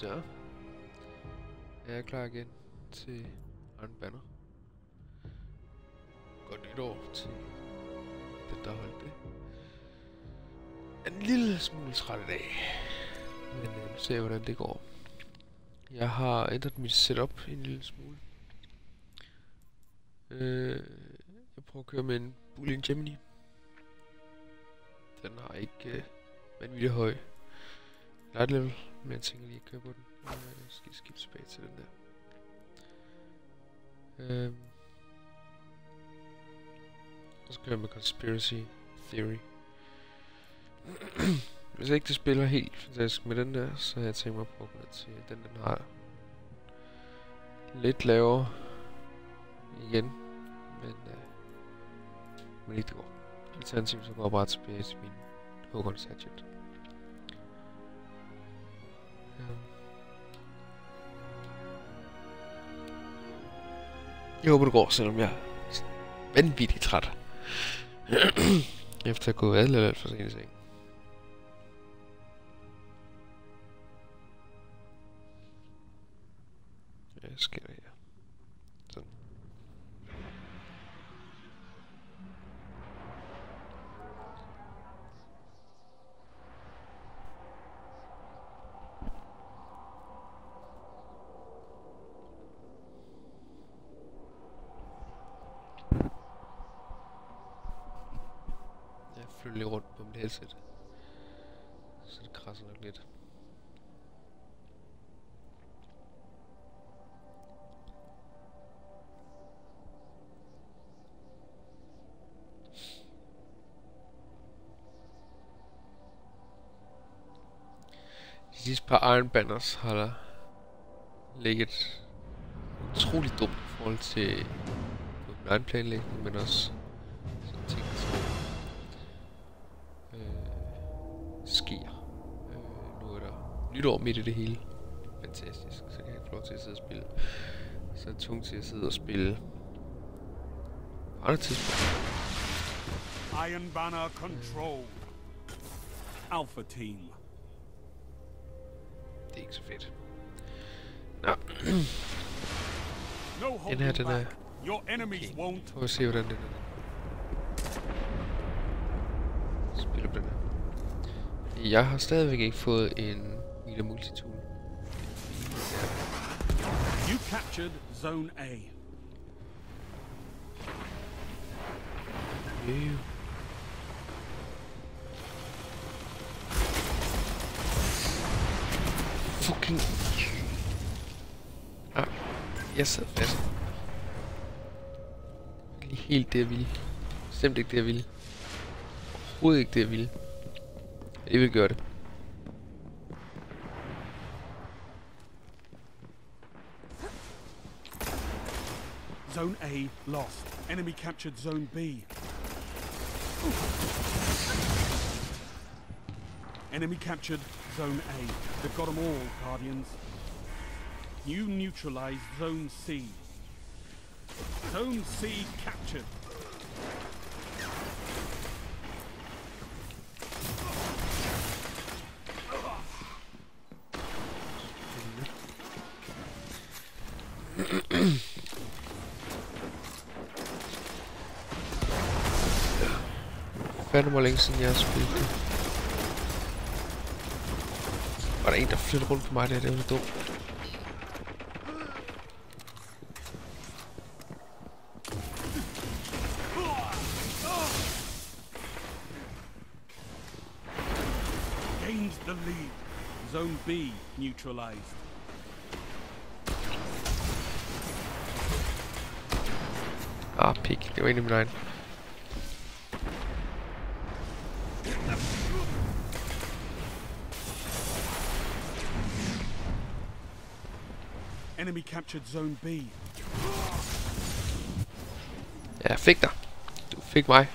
Så. Er jeg klar igen til Iron Banner. Godt nytår til den, der holdt det. Er en lille smule træt i dag. Men øh, nu ser jeg, hvordan det går. Jeg har ændret mit setup en lille smule. Øh, jeg prøver at køre med en Boolean Gemini. Den har ikke øh, vanvittigt høj light level, men jeg tænker lige at køre på den. Jeg skal skifte tilbage til den der. Øhm. og så kører jeg med Conspiracy Theory. Hvis ikke det spiller helt fantastisk med den der, så har jeg tænkt mig at prøve at til den, den har lidt lavere igen, men, øh, men ikke det går. Alternativt så går jeg bare tilbage til min Hogan Satchet. Jeg håber det går, selvom jeg er vanvittigt træt. Efter at gå alt, alt for sent i seng. Iron Banners har der ligget utroligt dumt i forhold til på min egen planlægning, men også sådan ting, som øh, sker. Øh, nu er der nytår midt i det hele. Fantastisk. Så kan jeg få lov til at sidde og spille. Så er det tungt til at sidde og spille på andre tidspunkter. Iron Banner control. Alpha Team. Ikke så fedt. Nå, holding her, den er- back. Your enemies Okay. won't. prøv at se, hvordan den er. Spiller den her. Jeg har stadigvæk ikke fået en Mila Multitool. You captured Zone A. Øh. Fucking... Ah, jeg sad fast. Lige helt det, jeg ville. Bestemt ikke det, jeg ville. Overhovedet ikke det, jeg ville. Jeg vil gøre det. Zone A lost. Enemy captured Zone B. Enemy captured Zone A. They've got them all, Guardians. You neutralized Zone C. Zone C captured. Fandme hvor længe siden jeg har spillet det. Var der en, der flyttede rundt på mig der? Det var dumt. Gains the lead. Zone B neutralized. Ah, pik. Det var egentlig min captured Zone B. Ja, fik dig. Du fik mig.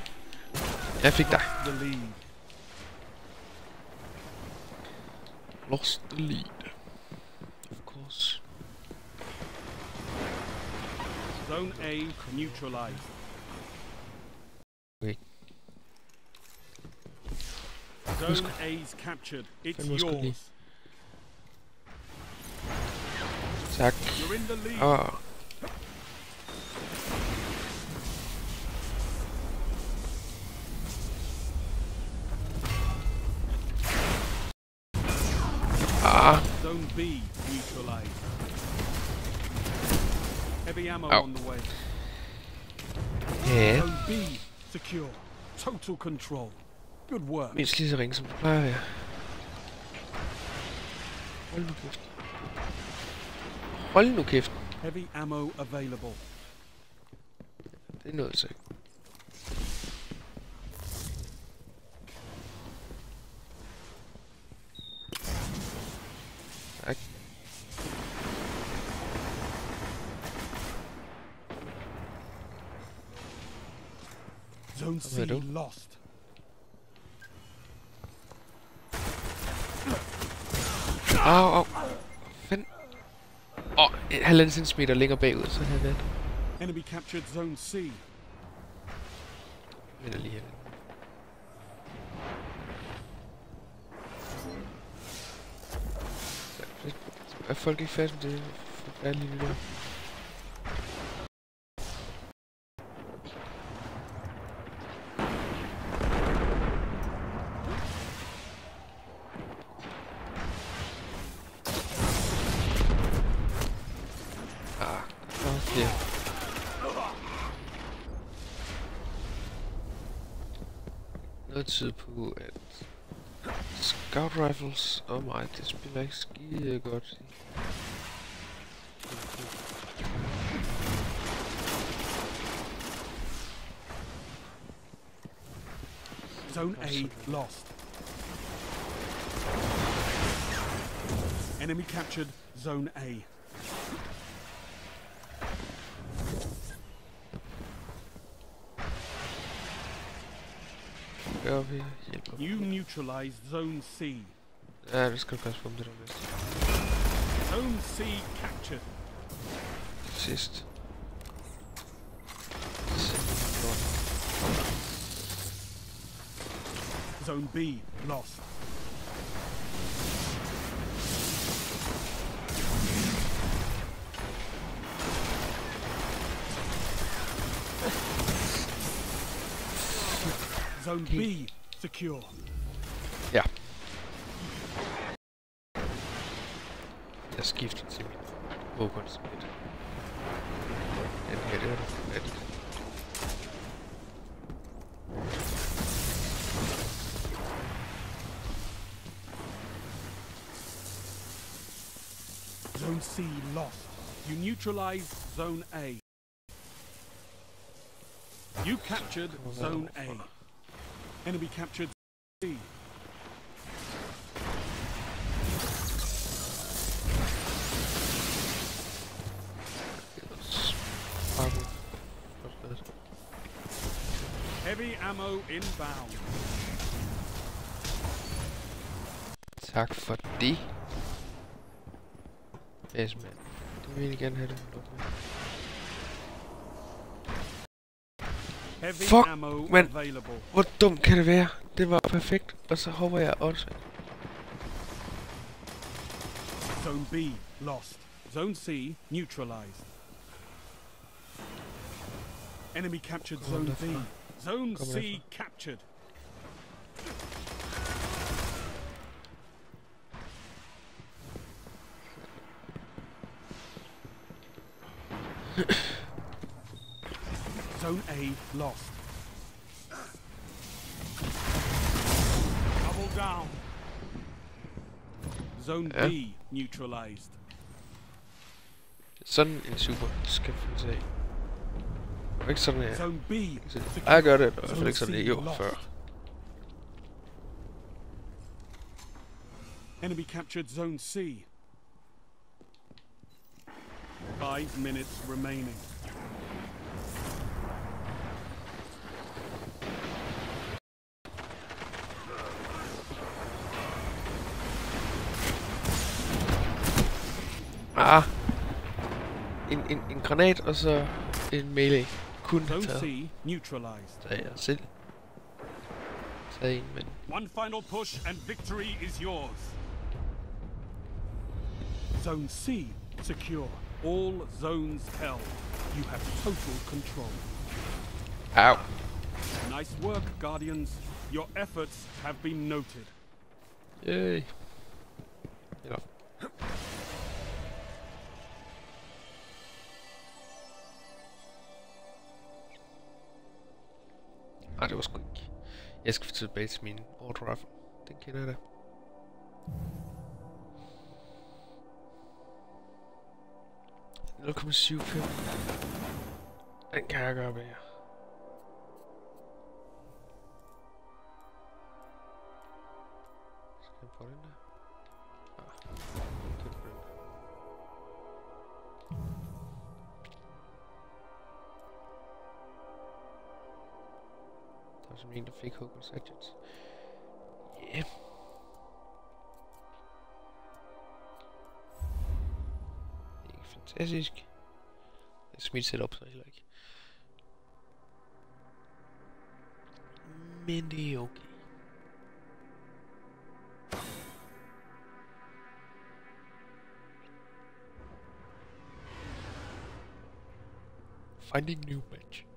Jeg fik dig. The lead. Lost the lead. Of course. Zone A neutralized. Okay. Zone A's captured. It's Fandme også godt lide. yours. Tak. You're in the lead. Åh. Ah, Zone B neutralized. Heavy ammo Ow. on the way. ja. Zone B secure. Total control. Good work. Mindst lige så ringe, som plejer. Hold nu kæft. Hold nu kæft. Heavy ammo available. Det er noget. Tak. Zone C er lost. Halvanden centimeter længere bagud, så havde jeg været. Enemy captured Zone C. Venter lige her. Er folk ikke fast med det forfærdelige video? Ah, Rifles og mig, det spiller ikke skide godt. Zone A lost. Enemy captured Zone A. Gør vi hjælper. You neutralized Zone C. Ja, det skal du passe på om det der næste. Zone C captured. Sidst. Zone B lost. Zone B secure. Ja. Jeg skifter til min våbenkonsument. Den her, det er der. At Zone C lost. You neutralized Zone A. You captured Zone A. Enemy captured C. Heavy ammo inbound. Tak for det. Yes, mand. Det vil jeg gerne have det. Heavy Fuck, ammo man. available. Hvor dumt kan det være? Det var perfekt, og så håber jeg også. Zone B lost. Zone C neutralized. Enemy captured Zone B. Wonderful. Zone Come C here. captured. Zone A lost. Double down. Zone Ja. B neutralized. Sådan en super skæftelse af. Det, og i fald ikke sådan, jeg gjorde før. Enemy captured Zone C. Five minutes remaining. Ah. En, en, en granat, og så en melee. Kun have Zone taget. C neutralized. Så jeg selv. Taget en, One final push and victory is yours. Zone C Secure all zones held. You have total control. Au. Nice work, Guardians. Your efforts have been noted. Yay. Eller... Nej, det var sgu ikke. Jeg skal tilbage til min auto rifle. Den kender jeg da. Nul komma syv. Den kan jeg gøre bedre. Skal Var simpelthen en, der fik Hogwarts Gadgets. Yeah. Det er ikke fantastisk. Smidt setup så heller er okay. Finding new match.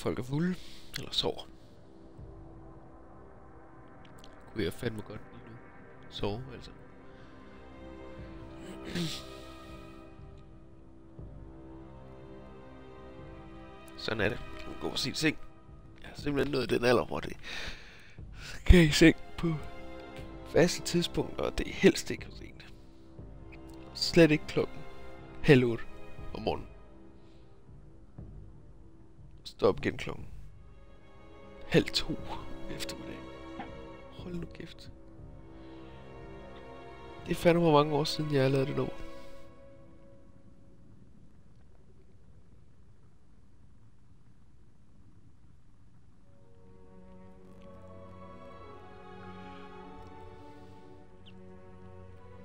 Folk er fulde eller sover. Kunne jeg fandme godt lige nu. Sove, altså. Sådan er det. Man går på sin seng. Jeg har simpelthen nået den alder, hvor det kan i seng på faste tidspunkter, og det er helst ikke for sent. Slet ikke klokken halv otte om morgenen. Stå op igen klokken halv to eftermiddag. Hold nu kæft. Det er fandme hvor mange år siden, jeg har lavet det nummer.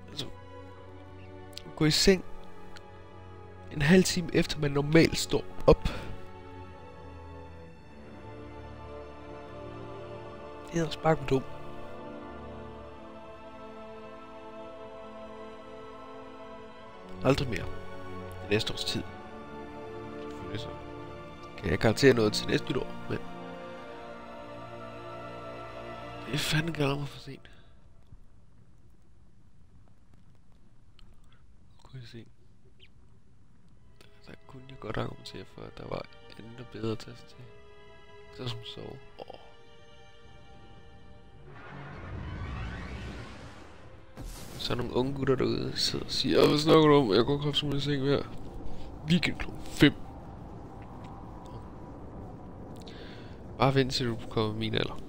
Altså, gå i seng en halv time efter man normalt står op. Det er også dum. Aldrig mere. Det næste års tid. Selvfølgelig så. Kan jeg garantere noget til næste nytår, men... Det er fandme gammel for sent. Kunne jeg se. Der kunne jeg godt argumentere for, at der var endnu bedre test til. Så som sove. Åh. Så er nogle unge gutter derude, der sidder og siger, "Åh, hvad snakker du om? Jeg går kraftigt som en seng hver weekend kl. 5. Bare vent til du kommer min alder.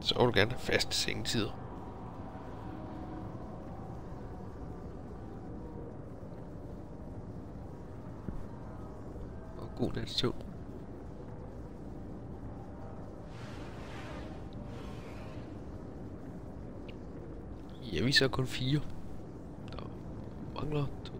Så vil du gerne have faste sengetider. Og god nats søvn. Jeg viser kun fire. Der mangler to.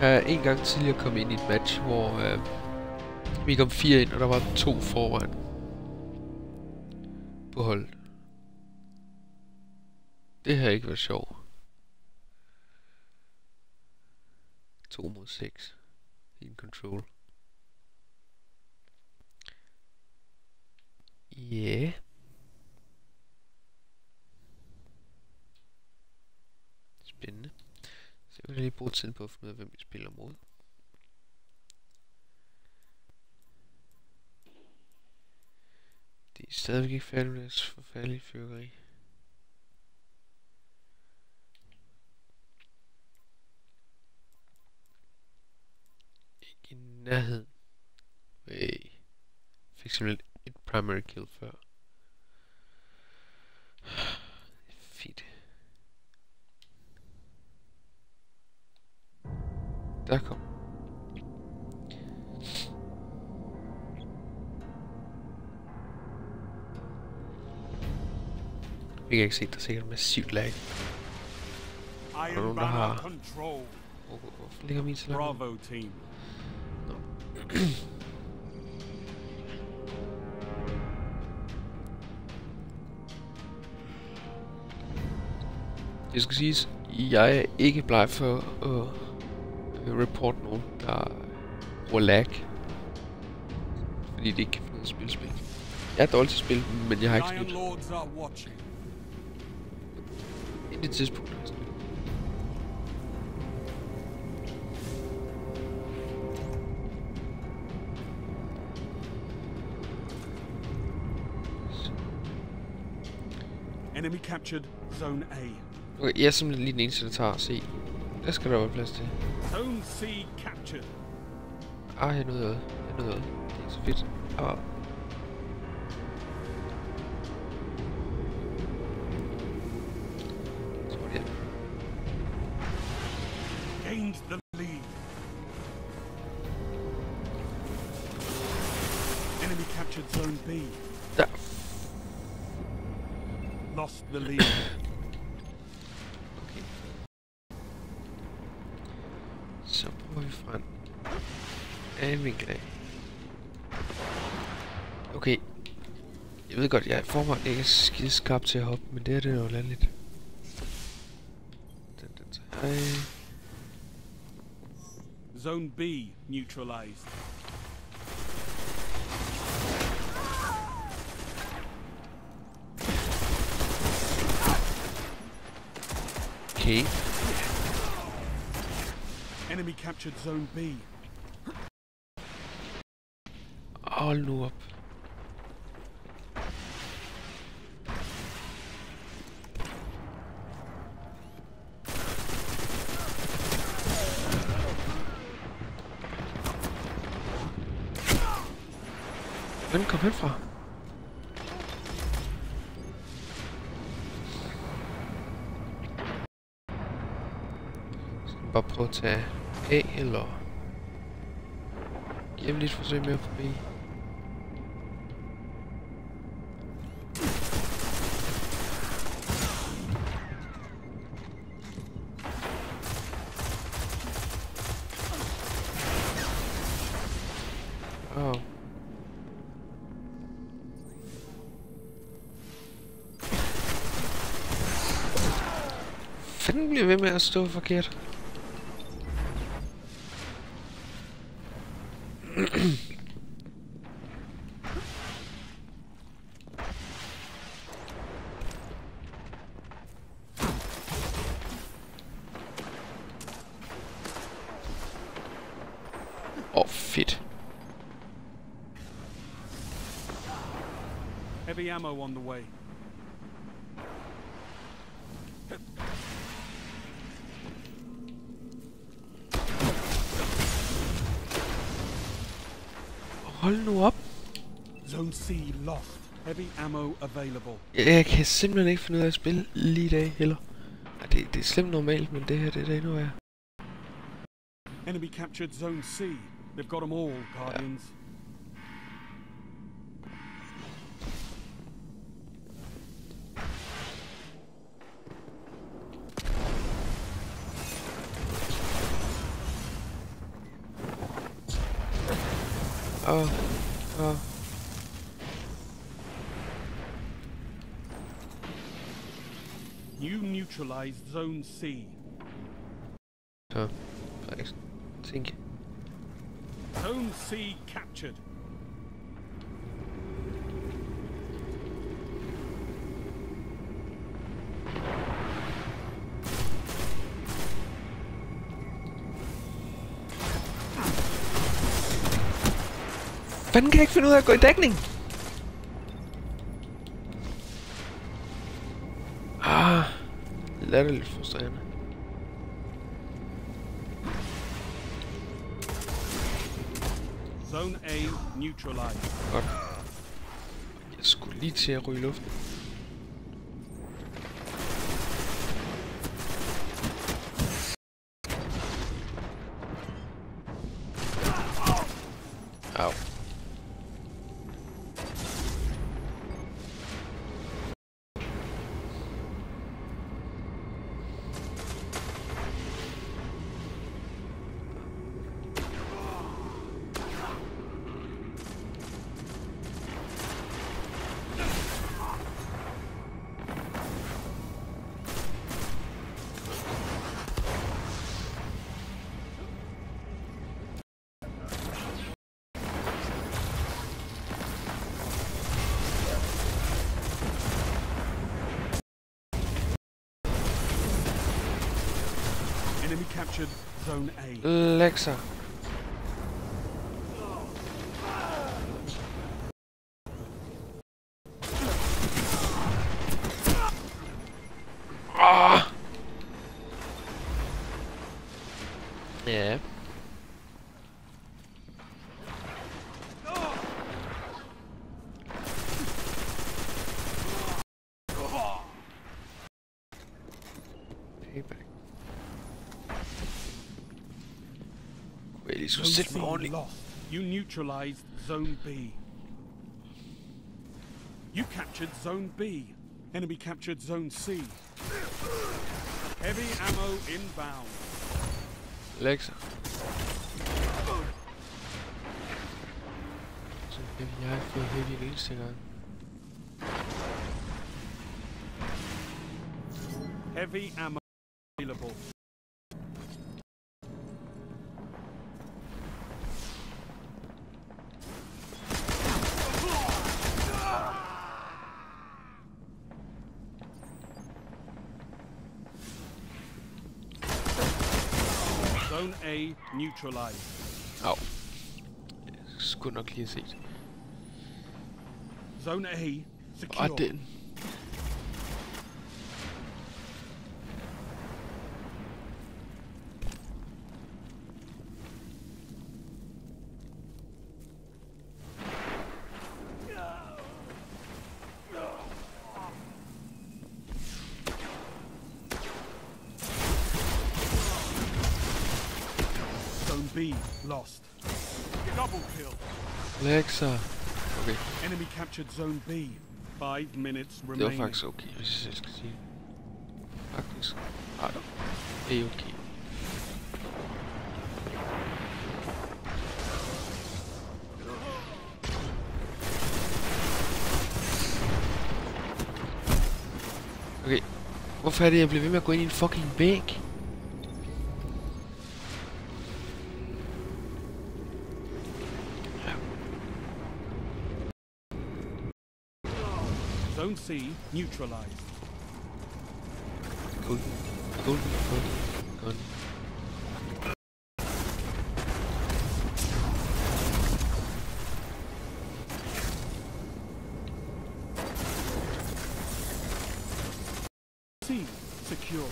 Jeg er en gang tidligere kommet ind i et match, hvor øh, vi kom fire ind, og der var to foran på holdet. Det ikke være sjovt. 2 mod 6. In control. Ja. Yeah. Spændende. Så jeg vil lige bruge tiden på at finde ud af, hvem vi spiller mod. er stadigvæk ikke færdige med deres forfærdelige fyrkeri. Nærheden. Hey. Fik simpelthen et primary kill før. Fedt. Der kom. Vi kan ikke se, der er sikkert massivt lag. Iron nogen, der har- Hvorfor ligger min så langt? Bravo team. Det skal siges, jeg er ikke bleg for at report nogen, der bruger lag. Fordi de ikke kan finde spille spil. Jeg er dårlig til at spille, men jeg har ikke snydt. Lords are watching. I det tidspunkt har jeg snydt. Enemy captured Zone A. Okay, jeg er simpelthen lige den eneste, der tager C. Der skal der være plads til. Zone C captured. Ah, jeg nåede noget. Jeg nåede noget. Det er så fedt. Ah. Forvejen ikke er skide skarp til at hoppe, men det er det jo lidt. Den, den tager jeg. Zone B neutralized. Okay. Enemy captured Zone B. Hold nu op. han fra? Skal vi bare prøve at tage A eller... Giv ham lidt forsøg med at forbi. en stoelverkeer. oh, fit. Heavy ammo on the way. Hold nu op. Zone C lost. Heavy ammo available. Jeg, kan simpelthen ikke finde ud af at spille lige i dag heller. Det, det er slemt normalt, men det her det er da endnu værre. Enemy captured Zone C. They've got them all, Guardians. Åh, neutralized Zone C. Så, Frederiksen. Tænk. Zone C captured. Fanden kan jeg ikke finde ud af at gå i dækning? Er det lidt frustrerende. Zone A neutralized. Godt. Jeg skulle lige til at ryge luften. Kunne jeg lige Zone sætte C lost. You neutralized Zone B. You captured Zone B. Enemy captured Zone C. Heavy ammo inbound. Så kan jeg få heavy en eneste gang. Heavy ammo available. Neutralized. Au. Jeg skulle nok lige have set. Zone A secure. Og den. Lexa. Okay, Enemy captured Zone B. Five minutes det var remaining. faktisk okay, hvis jeg skal sige. Faktisk. Ej, det er okay. Okay. Hvorfor er det, jeg bliver ved med at gå ind i en fucking væg? Neutralized. Golden, golden, golden, golden. C secure.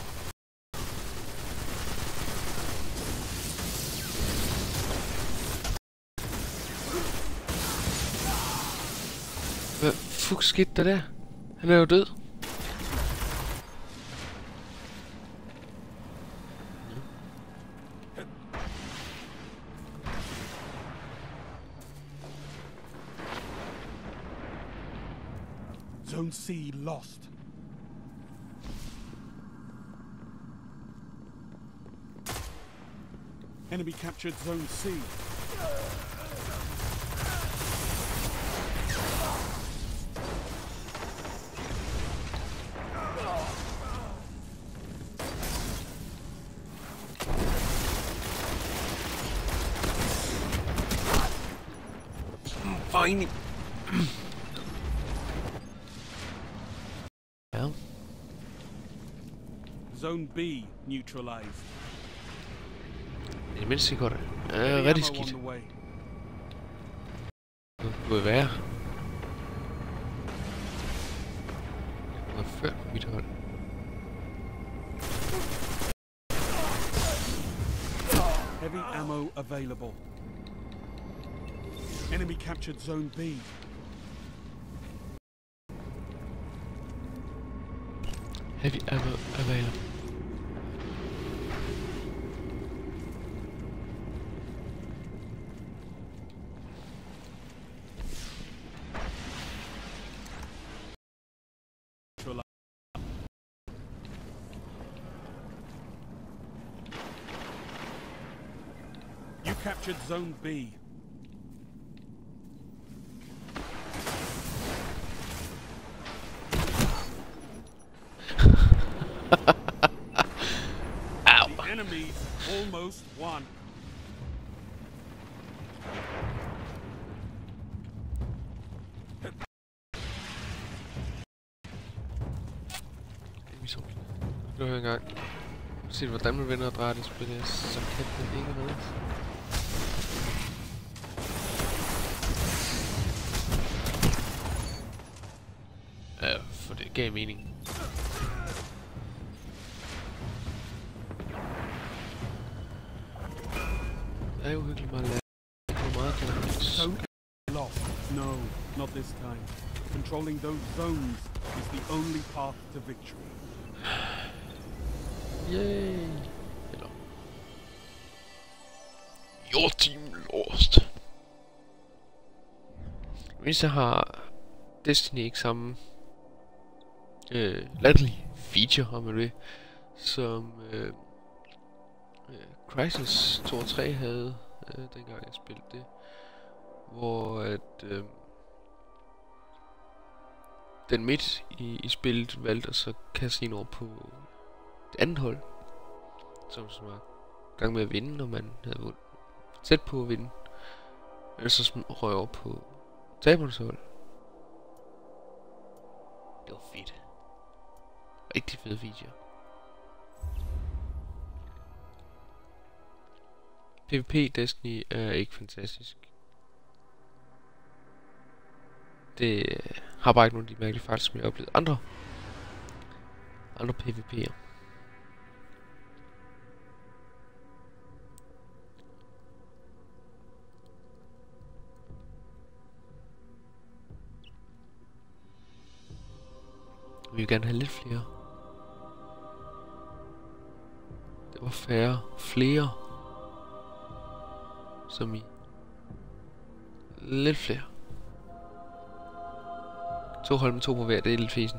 Hvad fuck skete der der? Han er jo død. Zone C lost. Enemy captured Zone C. tiny. well. Zone B neutralized. I det mindste går det. skit. rigtig skidt. Heavy ammo available. Enemy captured Zone B. Heavy ammo available. You captured Zone B. Ow! The enemies almost won. Enemy soldier. Nu høre engang. Se hvordan man vender og drejer det spil. Så kan det ikke noget. Ja, for det gav mening. Det er jo virkelig meget lært. Hvor meget kan man lost. No, not this time. Controlling those zones is the only path to victory. Men så har Destiny ikke samme øh, latterlige feature, om man vil, som øh, øh, Crisis 2 og 3 havde, øh, dengang jeg spillede det, hvor at øh, den midt i, i spillet valgte at så kaste ind over på det andet hold, som så var i gang med at vinde, når man havde tæt på at vinde. Eller så sm- røg over på hold. Det var fedt. Rigtig fed feature. PvP Destiny er ikke fantastisk. Det øh, har bare ikke nogen af de mærkelige fejl, som jeg har oplevet andre andre PvP'er. Vi vil gerne have lidt flere. Det var færre. Flere. Som i. Lidt flere. To hold med to på hver, det er lidt fesen.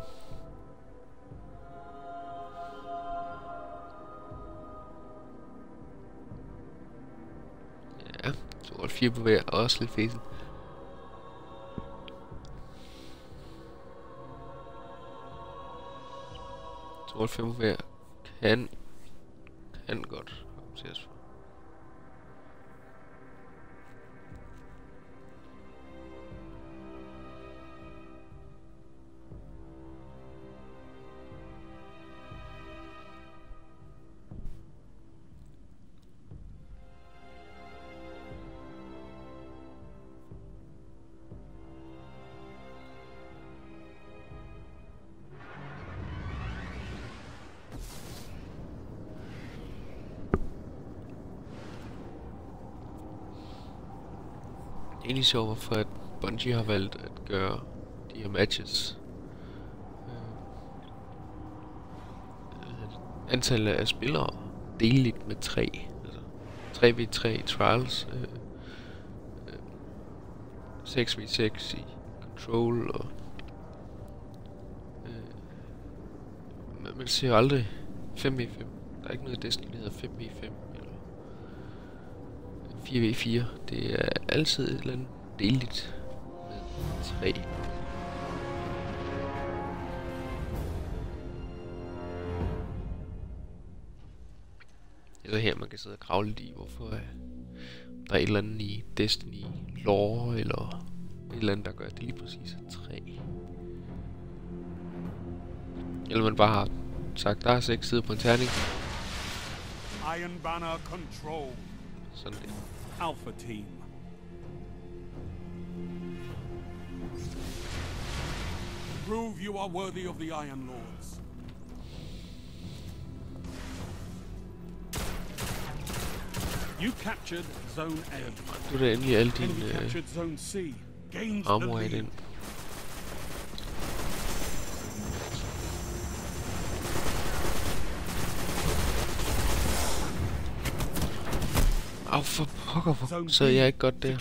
Ja, to hold fire på hver, også lidt fesen. sort 5 kan, kan godt håndteres for. Det for, sjovt, hvorfor at Bungie har valgt at gøre de her matches. Øh, antallet af spillere deligt med 3. Altså 3v3 trials. Øh, øh, 6v6 i control og øh, man, man ser jo aldrig 5v5. Der er ikke noget i Destiny, der hedder 5v5 eller 4v4. Det er altid et eller andet deligt med 3. Det er så her, man kan sidde og kravle lidt i, hvorfor øh, der er et eller andet i Destiny lore, eller et eller andet, der gør det lige præcis er 3. Eller man bare har sagt, der er 6 sider på en terning. Iron Banner control. Sådan det. Alpha Team. Prove you are worthy of the Iron Lords. You captured Zone A. Du er da endelig alle Enemy dine øh, captured Zone C. Gained the i lead. den. Au for pokker, hvor B jeg ikke godt der.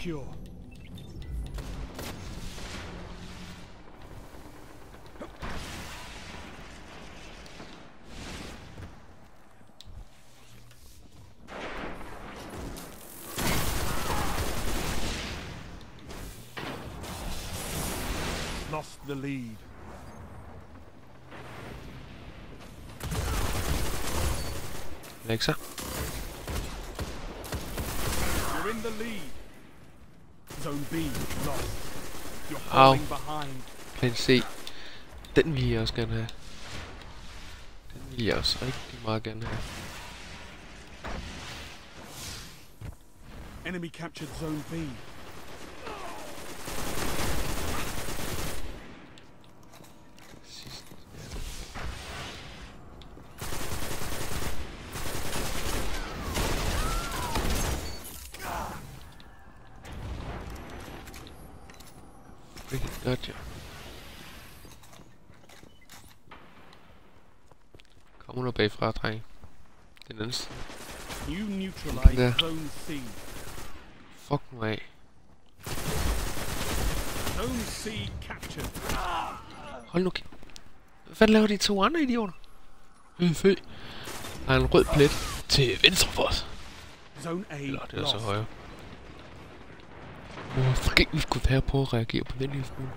Behind. Plan C. Den vil jeg også gerne have. Den vil jeg også rigtig meget gerne have. Enemy captured Zone B. Sidst. Freaking godt, ja. Kom nu bagfra, dreng. Den anden side. You den der. Fuck nu af. Hold nu. Hvad laver de to andre idioter? Øh, fø. Der er en rød plet til venstre for os. Eller det er så højre. Hvor fuck vi skulle være på at reagere på den lille smule.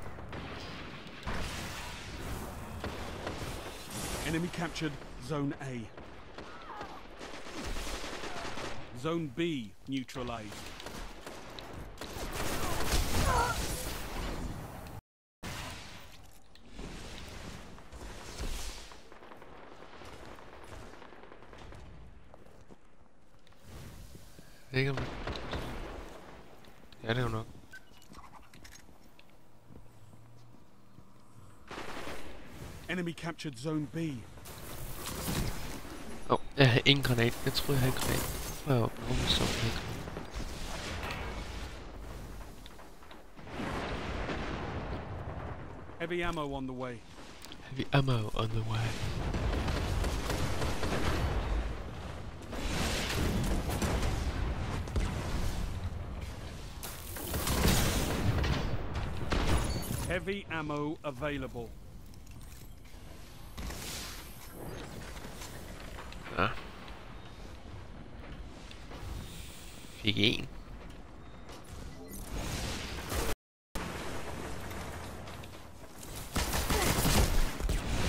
Enemy captured Zone A. Zone B neutralized. Jeg ved ikke om... Ja, det er jo nok. Enemy captured Zone B. Oh, jeg har ingen granat. Jeg tror jeg har en granat. Hvor jeg overbevist om, jeg har en granat. Heavy ammo on the way. Heavy ammo on the way. Heavy ammo available. Ja.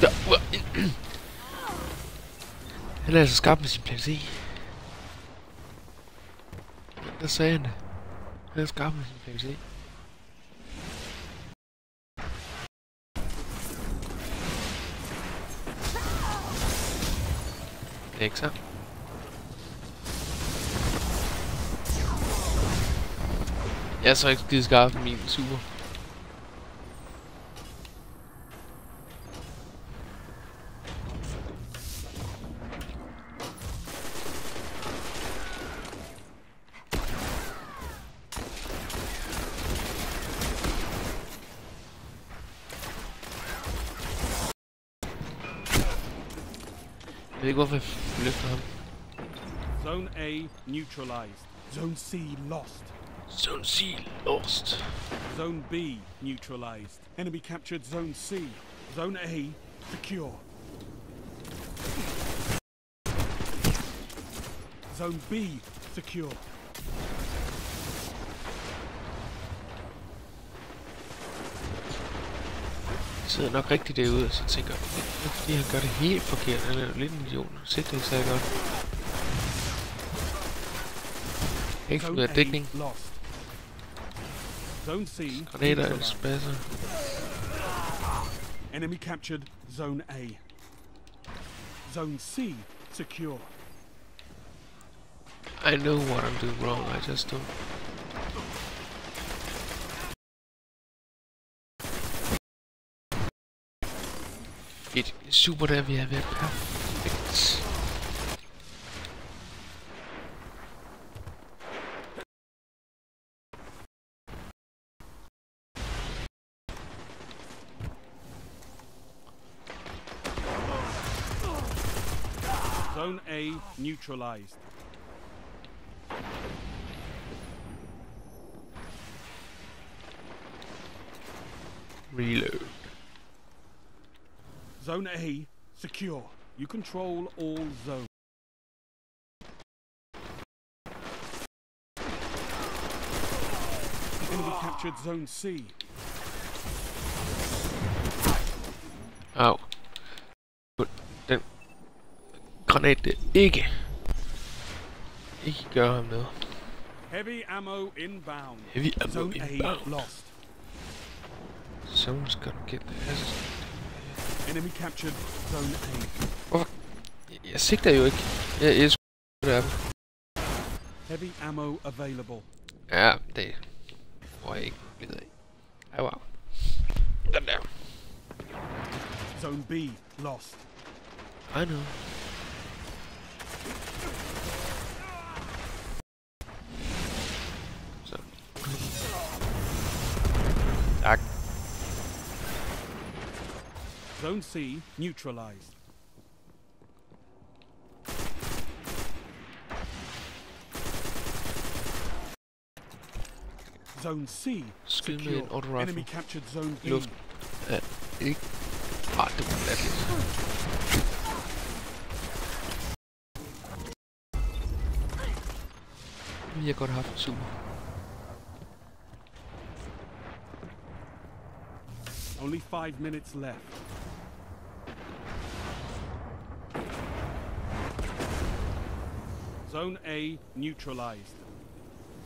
Ja, ua, Han er altså skarp med sin plan C. Der sagde han det. Han er skarp med sin plan. Ikke så? Jeg er så ikke skide skarp min super. Jeg ved ikke, hvorfor jeg løfter ham. Zone A neutralized. Zone C lost. Zone C lost. Zone B neutralized. Enemy captured Zone C. Zone A secure. Zone B secure. Sidder nok rigtig derude, og så tænker jeg, fordi han gør det helt forkert. Han er jo lidt en idiot. Sæt det så godt. Jeg kan ikke Zone af dækning. Lost. Zone C Granater er neutralized. spasser. Enemy captured Zone A. Zone C secure. I know what I'm doing wrong, I just don't. Fedt. Super, der vi har været Zone A neutralized. Reload. Zone A secure. You control all zones. Enemy captured Zone C. Au. Granat der ikke. Ikke gør ham noget. Heavy ammo inbound. Heavy ammo Zone inbound. lost. Someone's gonna get the ass. Enemy captured Zone A. Jeg, jeg sigter jo ikke. Jeg, jeg skulle det er. Heavy ammo available. Ja, det tror jeg ikke lidt af. Ja, wow. Den der. Zone B lost. I know. Tak. Zone C neutralized. Zone C Skyd med secure. en auto Enemy captured Zone B. Luft. Ikke? Ah, det var latterligt. Vi har godt haft super. Only five minutes left. Zone A neutralized.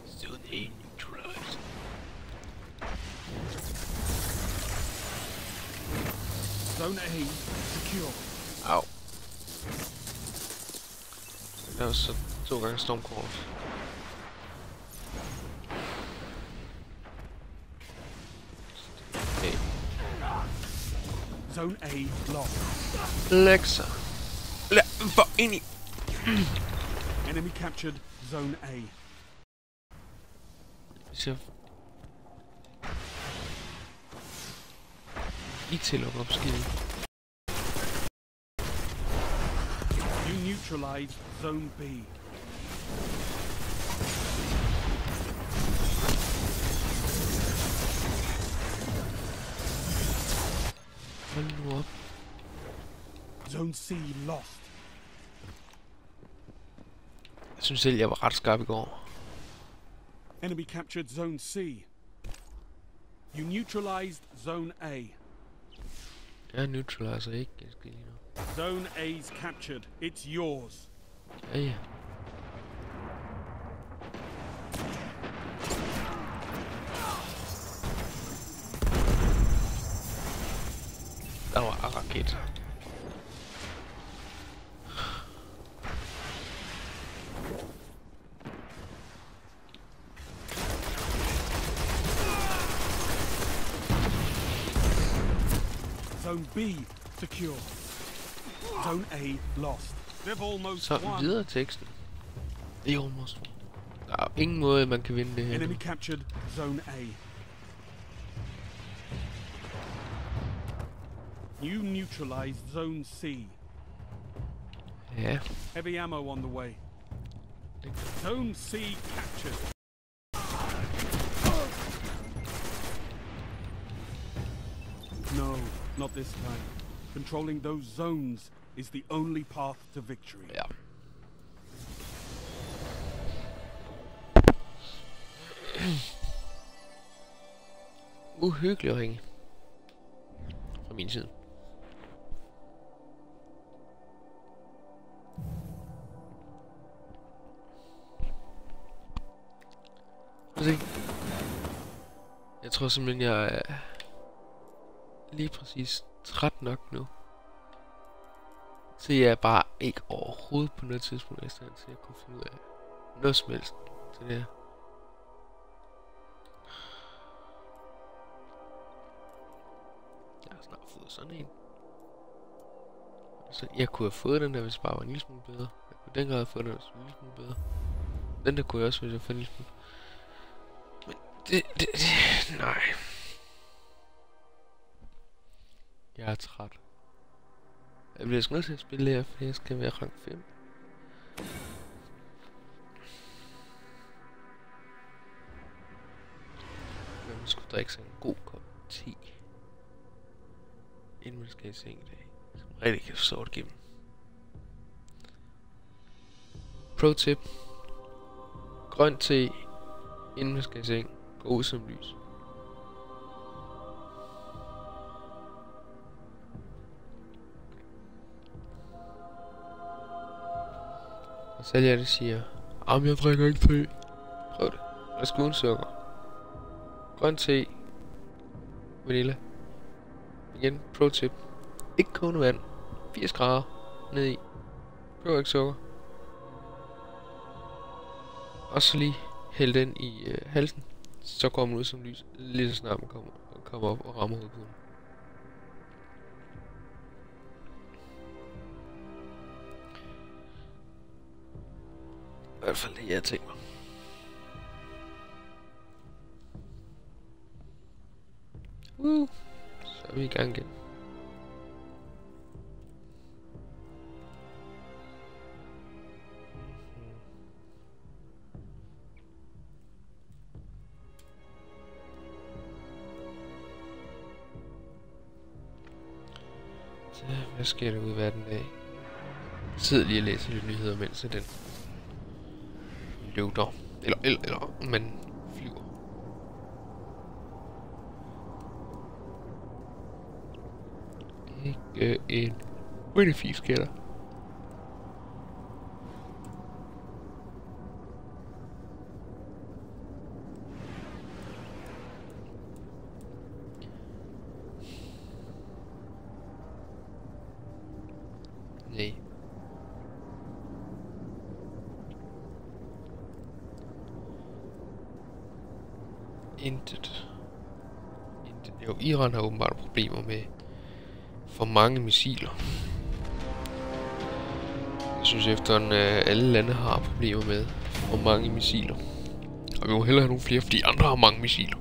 Zone A neutralized. Zone A secure. Au. That was a, gange stormcalls. Okay. Zone A lost. Lexa. La for ind i. Enemy captured Zone A. Hvis jeg... Ikke til at op skide. You neutralized Zone B. Zone C lost. Jeg synes selv, jeg var ret skarp i går. Enemy captured Zone C. You neutralized Zone A. Jeg er neutraliser ikke en skid lige nu. Zone A's captured. It's yours. Ja, ja. Så won. videre teksten. Det er almost. Der er ingen måde, man kan vinde det her. Enemy captured Zone A. You neutralized Zone C. Ja. Heavy ammo on the way. Zone C captured. No, not this time. Controlling those zones is the only path to victory. Ja. Uhyggelig ringe. Fra min side. Se. Jeg tror simpelthen, jeg er lige præcis træt nok nu. Så jeg er bare ikke overhovedet på noget tidspunkt i stand til at kunne finde ud af noget som helst til det her. Jeg har snart fået sådan en. Så jeg kunne have fået den der, hvis bare var en lille smule bedre. Jeg kunne dengang have fået den, hvis det var en lille smule bedre. Den der kunne jeg også, hvis jeg fandt en lille smule. Men det, det, det, nej. Jeg er træt. Jeg bliver sgu nødt til at spille her, for jeg skal være rang 5. Men man skulle drikke sig en god kop te? Inden man skal i seng i dag. Som rigtig kan sort gennem. Pro tip. Grøn te, inden man skal i seng. Gå ud som lys. Og sælger siger, Jamen, jeg drikker ikke te. Prøv det. Og skal sukker. Grøn te. Vanilla. Igen, pro tip. Ikke kogende vand. 80 grader. Ned i. Prøv ikke sukker. Og så lige hælde den i øh, halsen. Så kommer man ud som lys. Lige så snart man kommer, kommer op og rammer hovedpuden. Hvert fald det, jeg tænker mig. Uh, så er vi i gang igen. Hvad sker der ude i verden i dag? Sidder lige og læser lidt nyheder, mens den løvter. Eller, eller, eller, men flyver. Ikke en... Hvor er det fisk, eller? Mange missiler. Jeg synes efterhånden, at alle lande har problemer med for mange missiler. Og vi må hellere have nogle flere, fordi andre har mange missiler.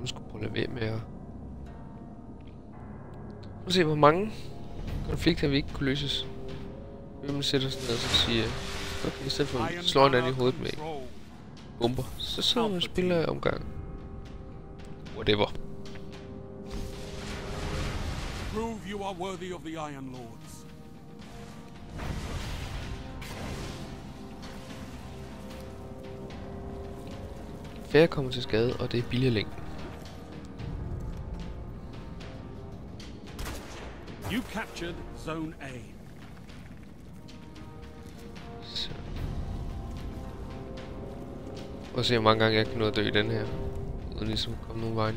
Nu skal prøve at lade være med at... Nu se, hvor mange konflikter vi ikke kunne løses. Hvem sætter sig ned og så siger, okay, i stedet for at slå hinanden i hovedet med bomber, så sidder man og spiller omgang. Whatever. You are worthy of the Iron Lords. Færre kommer til skade, og det er billigere længden. You captured Zone A. Så. Prøv at se, hvor mange gange jeg kan nå at dø i den her. Uden ligesom at komme nogen vej.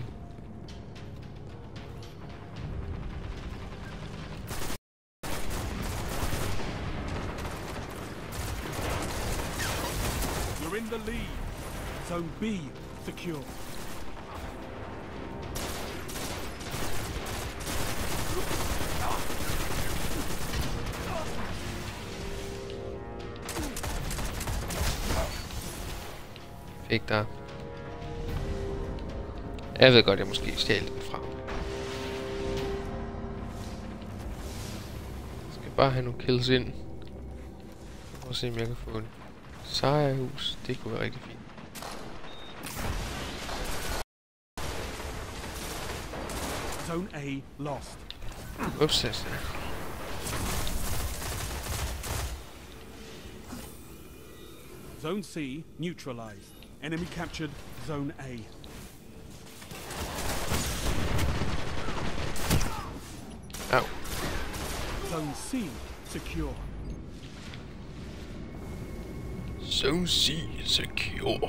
In the lead. Zone B secure. Fik der. Jeg ved godt, jeg måske stjal den fra. Jeg skal bare have nogle kills ind. Og se, om jeg kan få en sejrhus. Det kunne være rigtig fint. Zone A lost. Ups, altså. Zone C neutralized. Enemy captured Zone A. Au. Zone C secure. Zone C secure.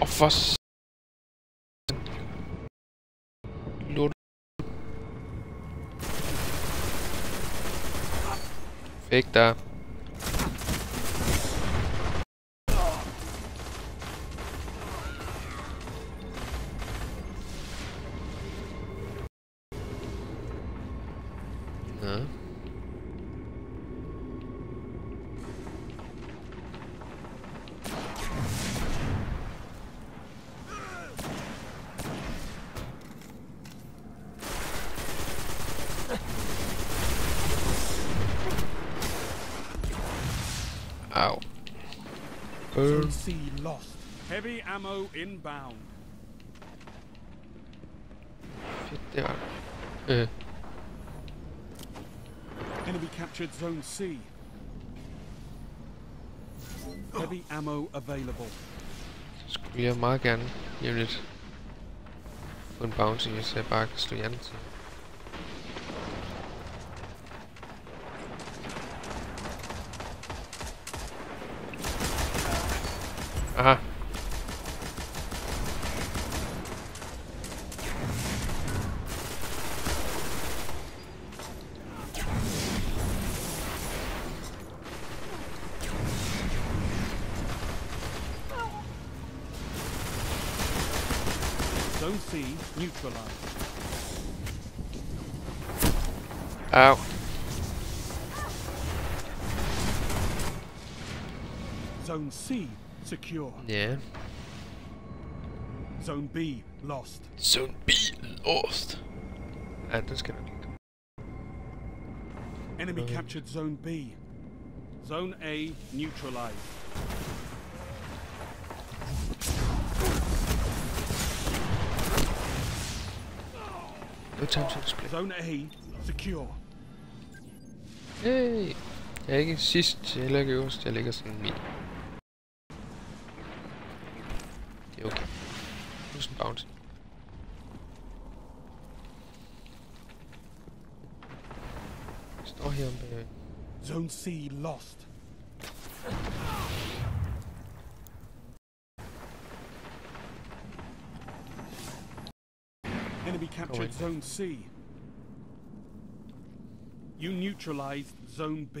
Åh, oh, Weg da. Ammo inbound. Fedt, det var det. Øh, uh. Enemy captured Zone C. Heavy ammo available. så skulle jeg meget gerne lige om lidt få en bounty, hvis jeg bare kan slå hjernen til. Aha. Zone C neutralized. Au. Zone C secure. Yeah. Zone B lost. Zone B lost. Den skal nok lige. Enemy Okay. captured Zone B. Zone A neutralized. No time to explain. Zone A secure. Hey. Jeg er ikke sidst, jeg er heller ikke øverst, jeg ligger sådan midt. Det er okay. Er sådan bounty. Jeg står her om. Zone C lost. Enemy captured. Zone C. You neutralized Zone B.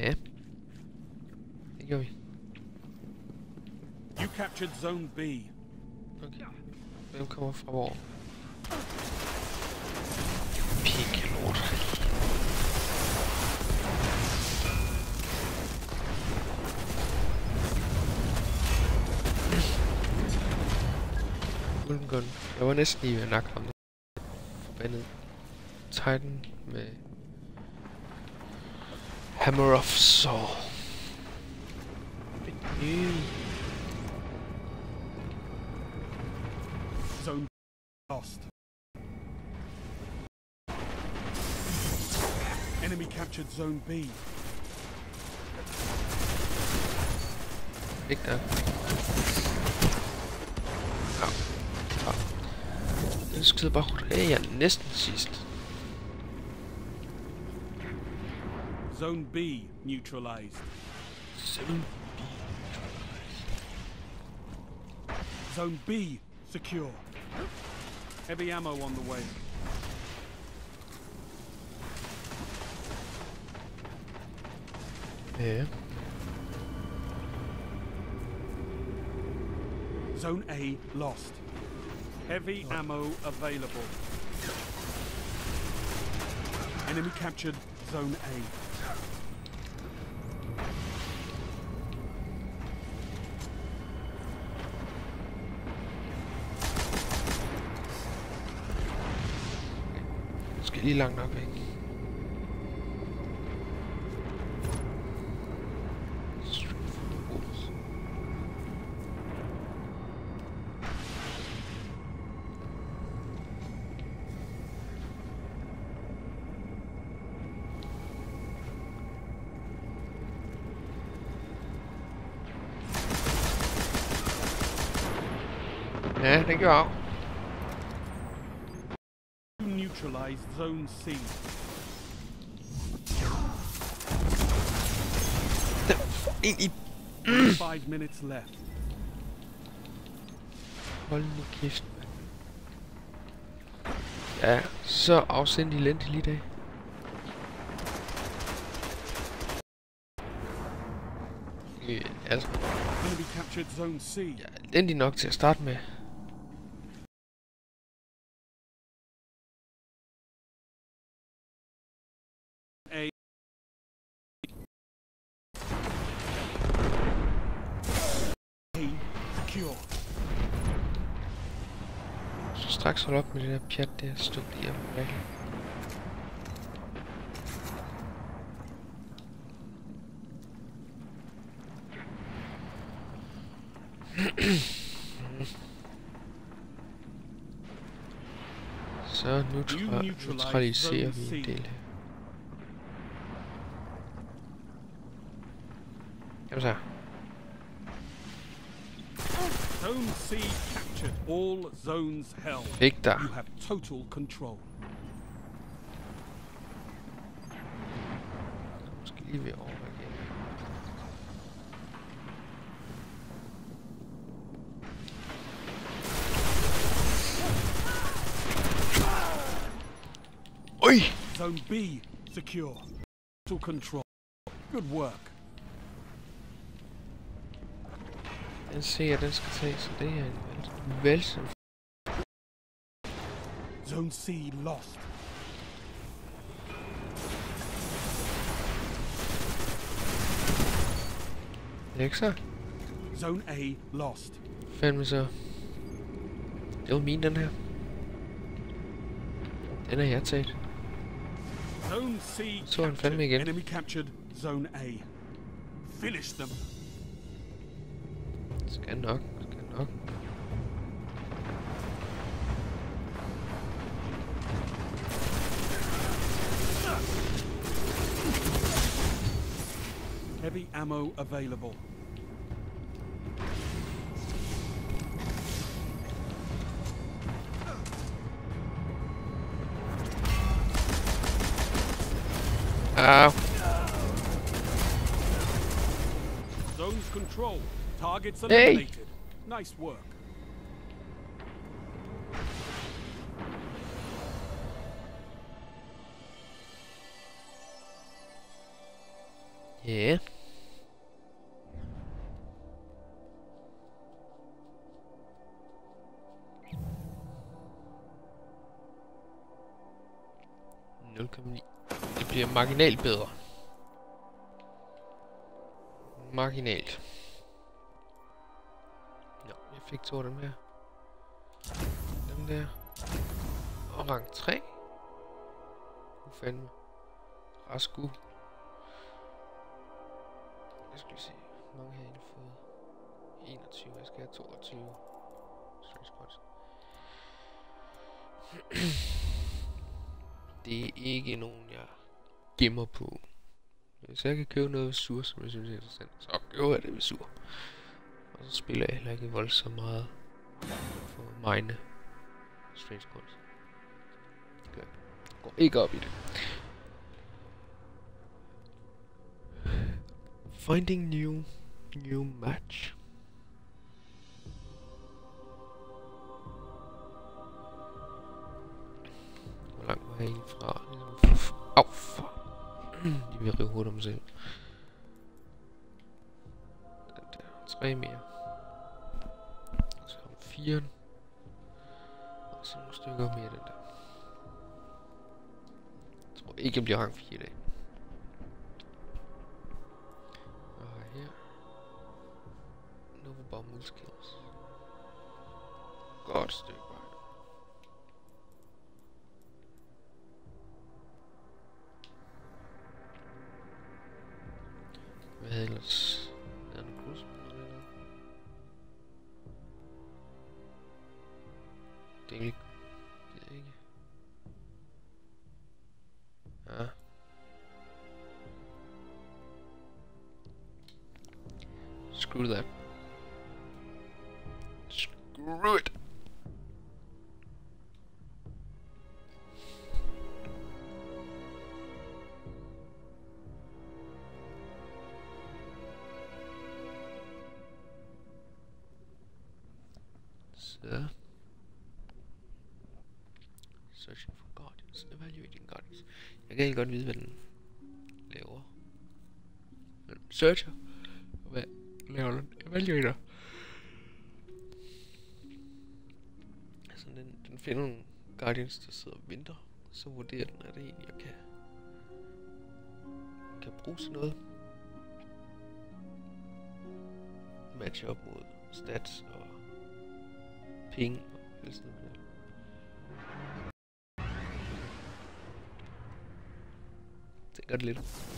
Yeah. Det gør vi. You captured Zone B. Okay. Hvem kommer fra hvor? Pikkelort. Golden Gun. Jeg var næsten lige ved at nakke ham. Forbandet. Titan med Hammer of øh, Zone lost. Enemy captured Zone B. Ikke der. Au. Au. Den skyder bare af. Jeg er næsten sidst. Zone B neutralized. Zone B secure. Heavy ammo on the way. Ja. Zone A lost. Heavy ammo available. Enemy captured Zone A. Skal lige langt nok væk. you out. Neutralize zone C. Ind i... Five minutes left. Hold nu kæft. Ja, så afsendt i lente lige i dag. Øh, altså... Ja, elendig nok til at starte med. Holde op med det der pjat der stå der med Så nu neutraliserer vi en del her. All zones held. Dig. You have total control. Lige ved over igen. Oj! Zone B secure. Total control. Good work. Den ser, den skal tages, så det er Zone C lost. Så? Zone A lost. Fandme så. Det var min, den her. Den er jeg taget. Zone C Så er han fandme igen. Enemy captured Zone A. Finish them. Skal nok. Ammo available. Zones control. Targets Hey. eliminated. Nice work. Marginalt bedre. Marginalt. Nå, jeg fik to af dem her. Dem der. Og rang 3. Hvor fandme. Rasku. Jeg skal se. Hvor mange har jeg fået? 21. Jeg skal have 22. Strange Points. Det er ikke nogen, jeg gemmer på. Hvis jeg kan købe noget ved sur, som jeg synes er interessant, så køber jeg det ved sur. Og så spiller jeg heller ikke voldsomt meget for mine Strange coins. Det gør jeg. Jeg går ikke op i det. Finding new new match. Hvor langt var jeg egentlig fra? Au, fuck. De vil rive hovedet om sig selv. Der der. Tre mere. Så om fire. Og så nogle stykker mere den der. Jeg tror ikke, jeg bliver rang 4 i dag. Og her. Nu Nova bare muskler. Godt stykke jeg havde ellers lavet nogle på noget dernede. Det er egentlig... Det er ikke... Ja. Screw that. Kan ikke godt vide, hvad den laver. Den searcher. Hvad laver den? Evaluator. Altså, den, den finder nogle guardians, der sidder og venter. Så vurderer den, er det en, jeg kan, kan bruge til noget. Matche op mod stats og ping og sådan noget. कर ले रहा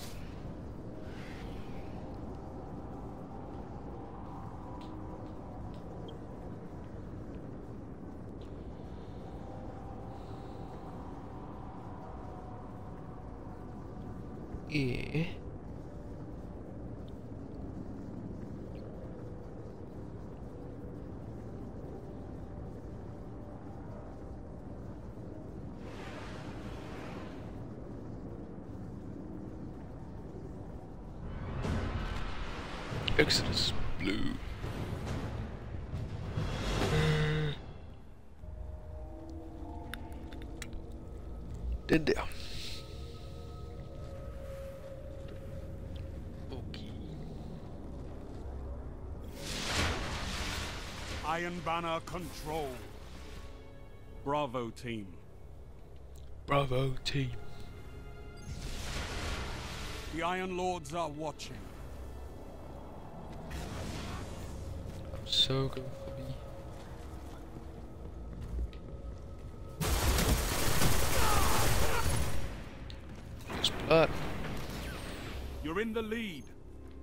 Banner control. Bravo team. Bravo team. The Iron Lords are watching. I'm so good for me. There's blood. You're in the lead.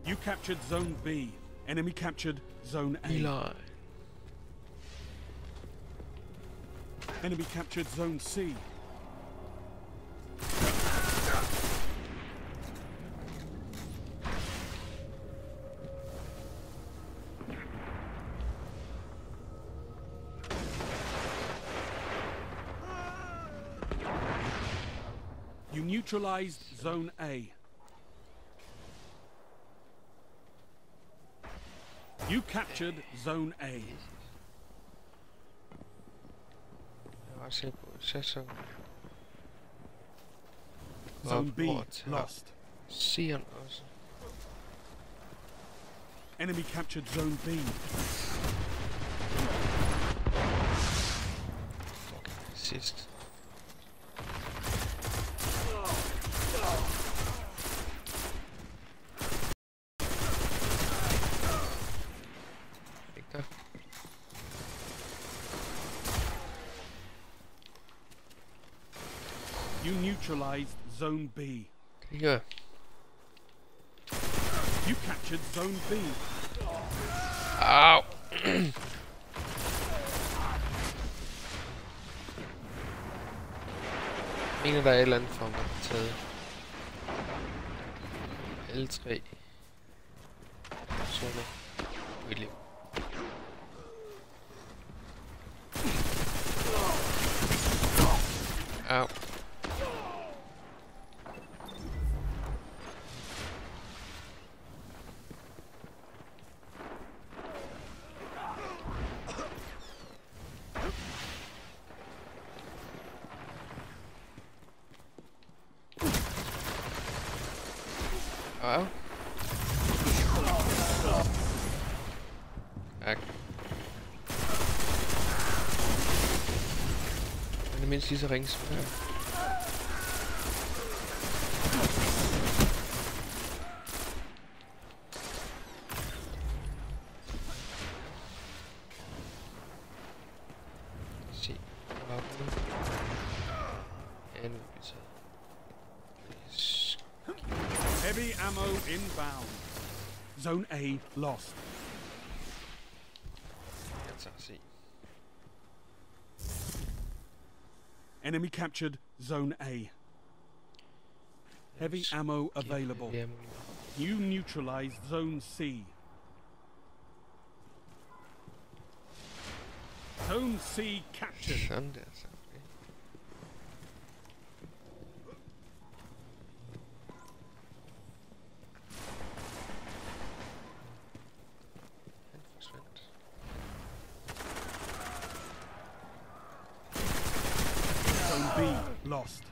You captured Zone B. Enemy captured Zone A. Eli. Enemy captured Zone C. You neutralized Zone A. You captured Zone A. Sikker på sæson. Zone B lost. Også. Enemy captured Zone B. Ikke der. You neutralized Zone B. Jeg. You captured Zone B. Au! Jeg mener, der er et eller andet for mig taget. Alle tre. Sådan. Mit er vi taget. Yes. Heavy ammo inbound. Zone A lost. Enemy captured Zone A. Heavy ammo available. You neutralized Zone C. Zone C captured. sådan der så. Okay. Han forsvandt. Zone B lost.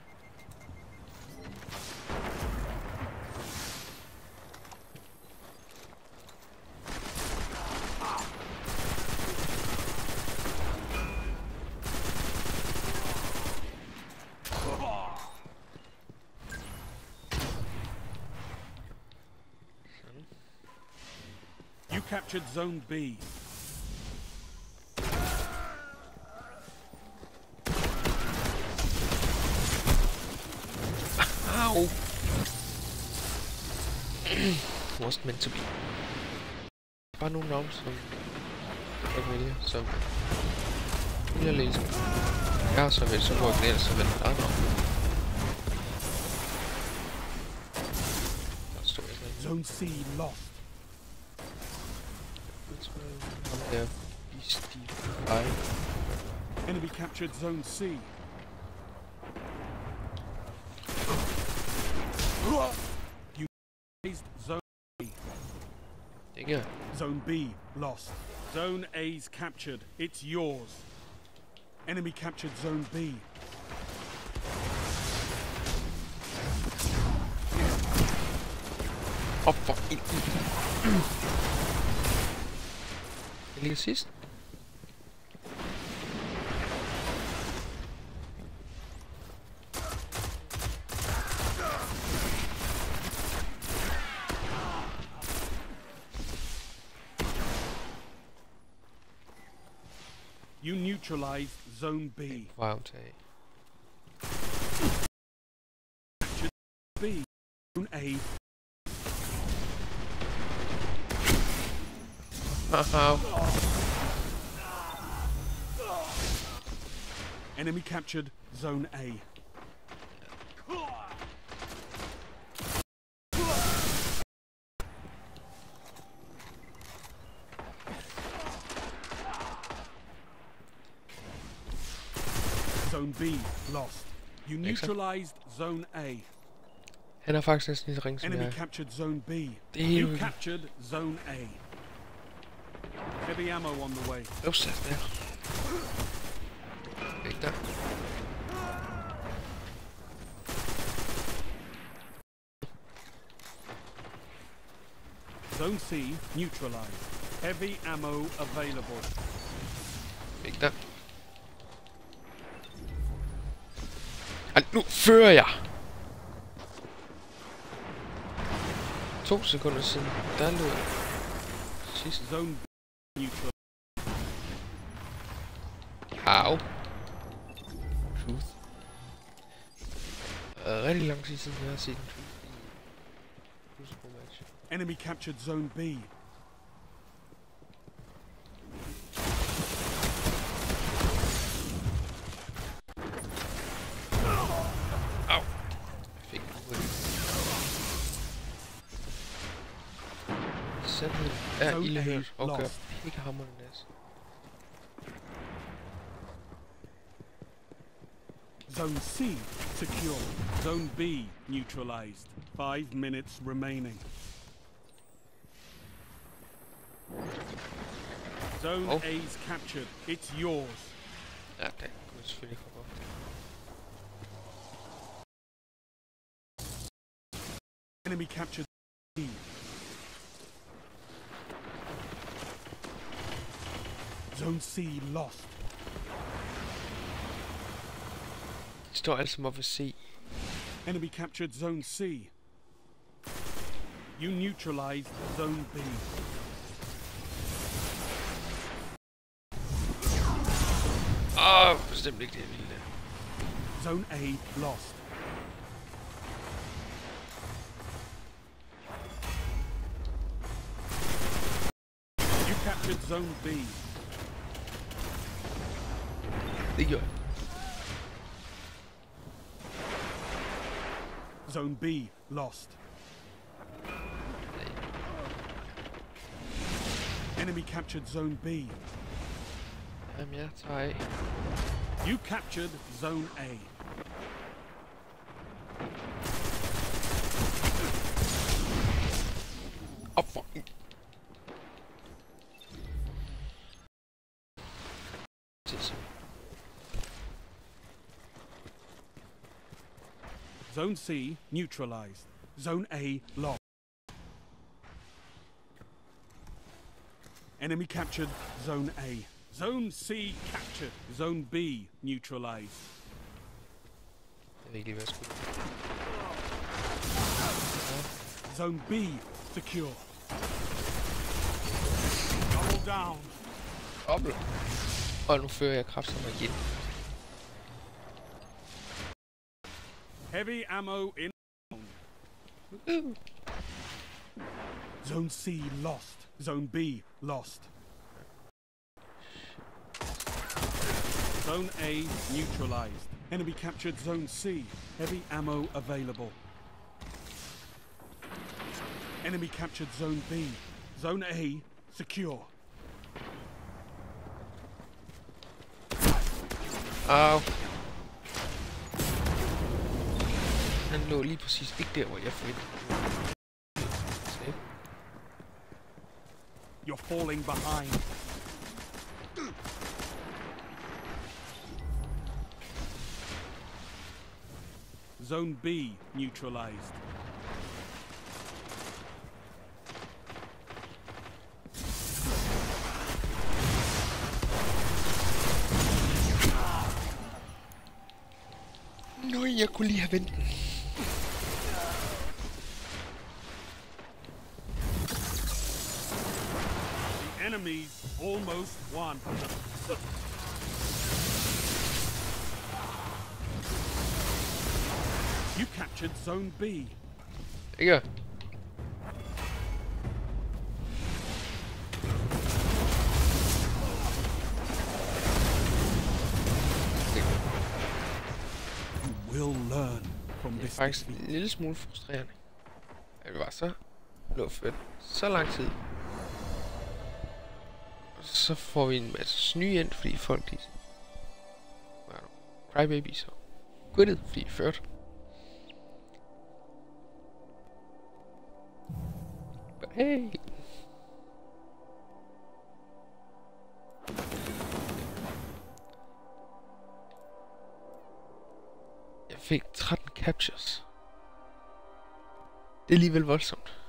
You captured Zone B. Au! Wasn't meant to be. Bare nogle navne, som jeg vælger, som jeg læser. Jeg har så vel så originalt som en andre. Der står et eller andet. Zone C lost. Jeg tror, ham Beastie Fire. Enemy captured Zone C. You raised Zone A. Det gør jeg. Zone B lost. Zone A's captured. It's yours. Enemy captured Zone B. Op for ind i. Jeg ligger sidst. You neutralized Zone B. Vej optag. B. Zone A. Haha. Enemy captured Zone A. Zone B lost. You neutralized Zone A. Han er faktisk næsten lige så ringe som Enemy jeg. captured Zone B. Det er You captured Zone A. Heavy ammo on the way. Ups, der. Ikke der. Zone C neutralized. Heavy ammo available. Ikke der. Nu fører jeg! To sekunder siden, der lød jeg. Sidst. Zone Au. Truth. Øh, rigtig lang tid siden, jeg har set en truth match. Enemy captured Zone B. Zone ildehørt A og gør lost. Zone C secure. Zone B neutralized. Five minutes remaining. Zone Oh. A's captured. It's yours. Ja, den kunne jeg selvfølgelig. Enemy captured B. Zone C lost. Alle sammen op ved C. Enemy captured Zone C. You neutralized Zone B. Oh, det, jeg. Zone A lost. You captured Zone B. Gjorde. Zone B lost. Enemy captured Zone B. Jeg tager af. You captured Zone A. Op for en. Det er så. Zone C neutralized. Zone A lost. Enemy captured Zone A. Zone C captured. Zone B neutralized. Jeg ved ikke lige, hvad jeg skulle. Zone B secure. Double down. Dobbelt. Og nu fører jeg kræfterne igen. Heavy ammo in. Zone C lost. Zone B lost. Zone A neutralized. Enemy captured Zone C. Heavy ammo available. Enemy captured Zone B. Zone A secure. Au. Han lå lige præcis ikke der, hvor jeg forventede. Se. You're falling behind. Zone B neutralized. Jeg kunne lige have ventet. Won. You captured Zone B. Ikke? You will learn from Det er this faktisk en lille smule frustrerende. At vi var så luftført så lang tid. Så får vi en masse sny ind, fordi folk de... Hvad er det? Crybabies og quittet, fordi er ført. Hey! Jeg fik 13 captures. Det er alligevel voldsomt.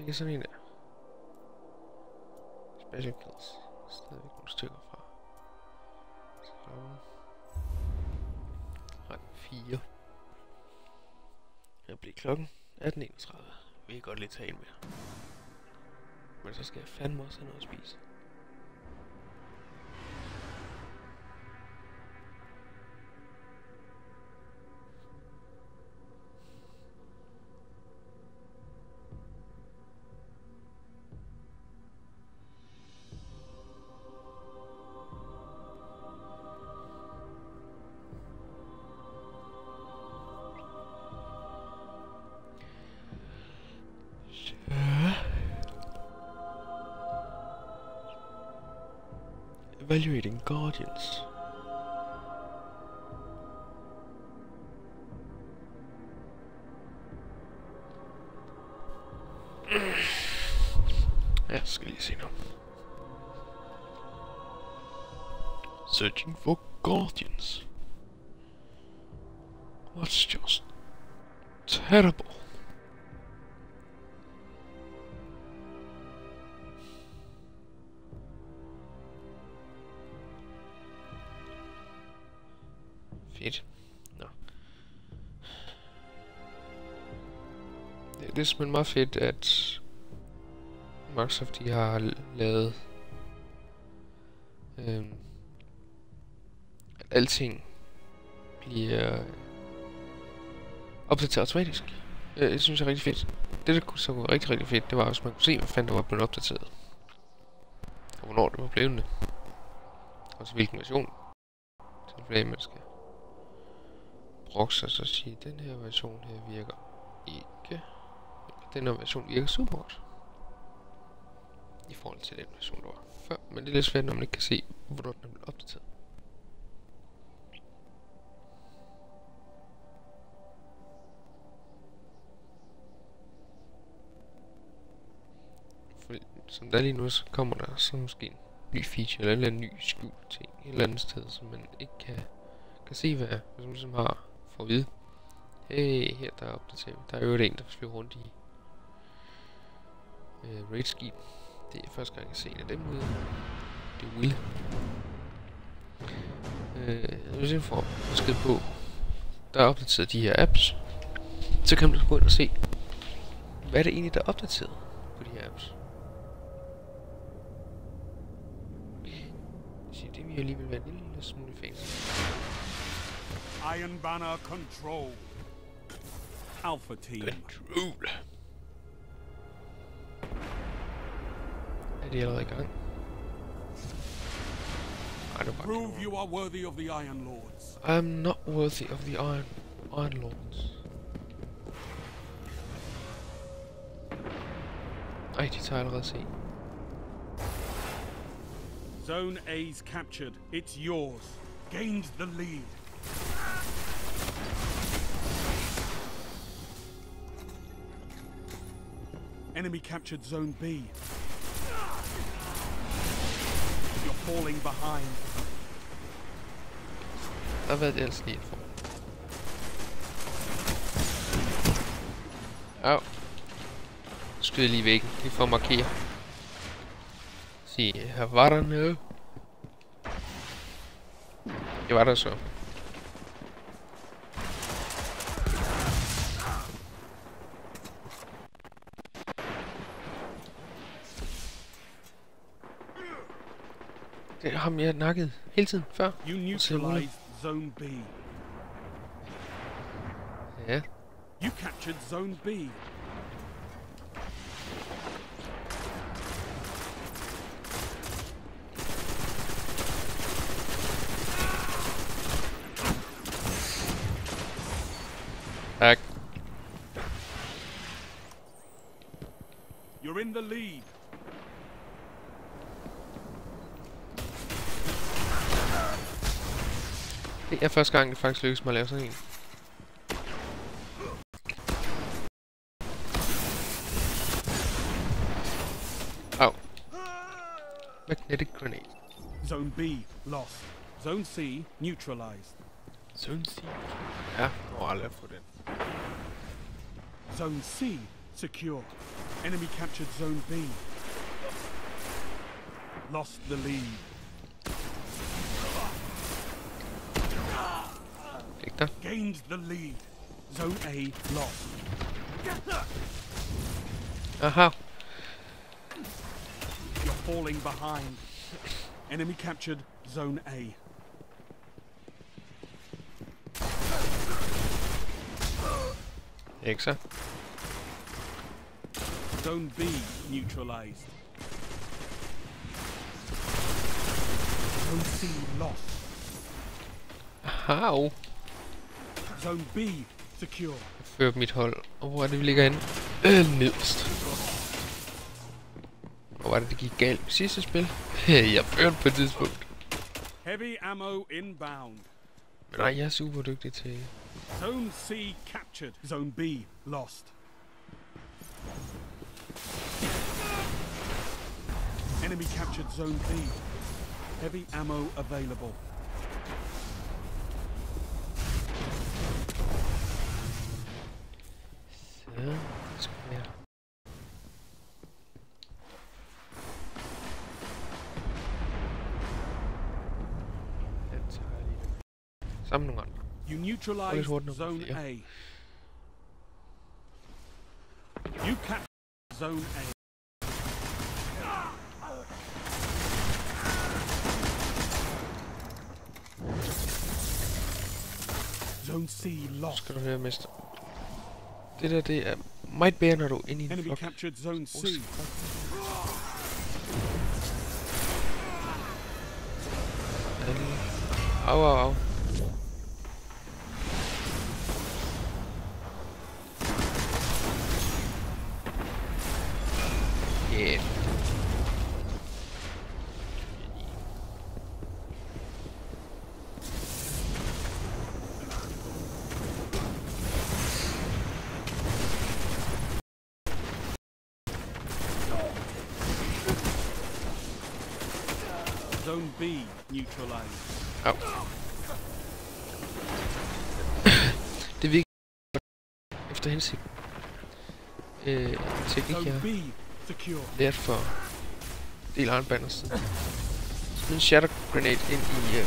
Fik jeg sådan en der. Special kills. Stadigvæk nogle stykker fra. Så Rang 4. Jeg bliver klokken 18.31. Vi kan godt lige tage en mere. Men så skal jeg fandme også have noget at spise. Evaluating Guardians. Se nu. Searching for Guardians. That's just terrible. Det, er simpelthen meget fedt, at Microsoft de har lavet øhm, at alting bliver opdateret automatisk. Øh, Det synes jeg er rigtig fedt. Det, der kunne så være rigtig, rigtig fedt, det var, hvis man kunne se, hvad fanden der var blevet opdateret. Og hvornår det var blevet det. Og til hvilken version. Så det bliver, man skal proxy og så sige, den her version her virker. Den her version virker super godt. I forhold til den version, der var før. Men det er lidt svært, når man ikke kan se, hvornår den er blevet opdateret. For som der er lige nu, så kommer der så måske en ny feature, eller en eller anden ny skjult ting, et eller andet sted, som man ikke kan, kan se, hvad er. Hvis man ligesom har for at vide, hey, her der er opdateret. Der er jo en, der flyver rundt i øh, raid-skib. Det er første gang, jeg ser en af dem ude. Det er Will. Øh, hvis jeg får besked på, der er opdateret de her apps, så kan man gå ind og se, hvad er det egentlig, der er opdateret på de her apps. sige, det vil alligevel være en lille smule fancy. Iron Banner control. Alpha team. Control. De allerede i gang? Nej, det var bare Prove you are worthy of the Iron Lords. I'm not worthy of the Iron, Iron Lords. Ej, de tager allerede se. Zone A's captured. It's yours. Gained the lead. Enemy captured Zone B. falling behind. Hvad var det ellers lige for. Au. Skyd lige væggen, lige for at markere. Se, her var der noget. Det var der så. Ham, jeg nakkede hele tiden før. You neutralized Zone B. Ja, You captured Zone B. første gang, det faktisk lykkes mig at lave sådan en. Au. Magnetic er grenade. Zone B lost. Zone C neutralized. Sådan sige. Ja, må aldrig få den. Zone C secure. Enemy captured Zone B. Lost the lead. Ikke der? Gained the lead. Zone A lost. Uh huh. You're falling behind. Enemy captured Zone A. Så? Zone B neutralized. Zone C lost. Au. Zone B secure. Jeg fører mit hold. Og hvor er det, vi ligger henne? Øh, nederst. Hvor var det, det gik galt i sidste spil? jeg førte på et tidspunkt. Heavy ammo inbound. Men nej, jeg er super dygtig til... Zone C captured. Zone B lost. Enemy captured Zone B. Heavy ammo available. You neutralized Always want number Zone. A. You captured Zone A. Zone C lost. Skal du høre, mester. Det der, det er meget bedre, når du er inde i en Enemy flok. captured Zone C. Au, au, au. Yeah. Zone B neutralized. Au. Oh. det virker efter hensigt. Øh, teknik, er jeg Lært for del armbander siden. Smid en shatter grenade ind i... Øh,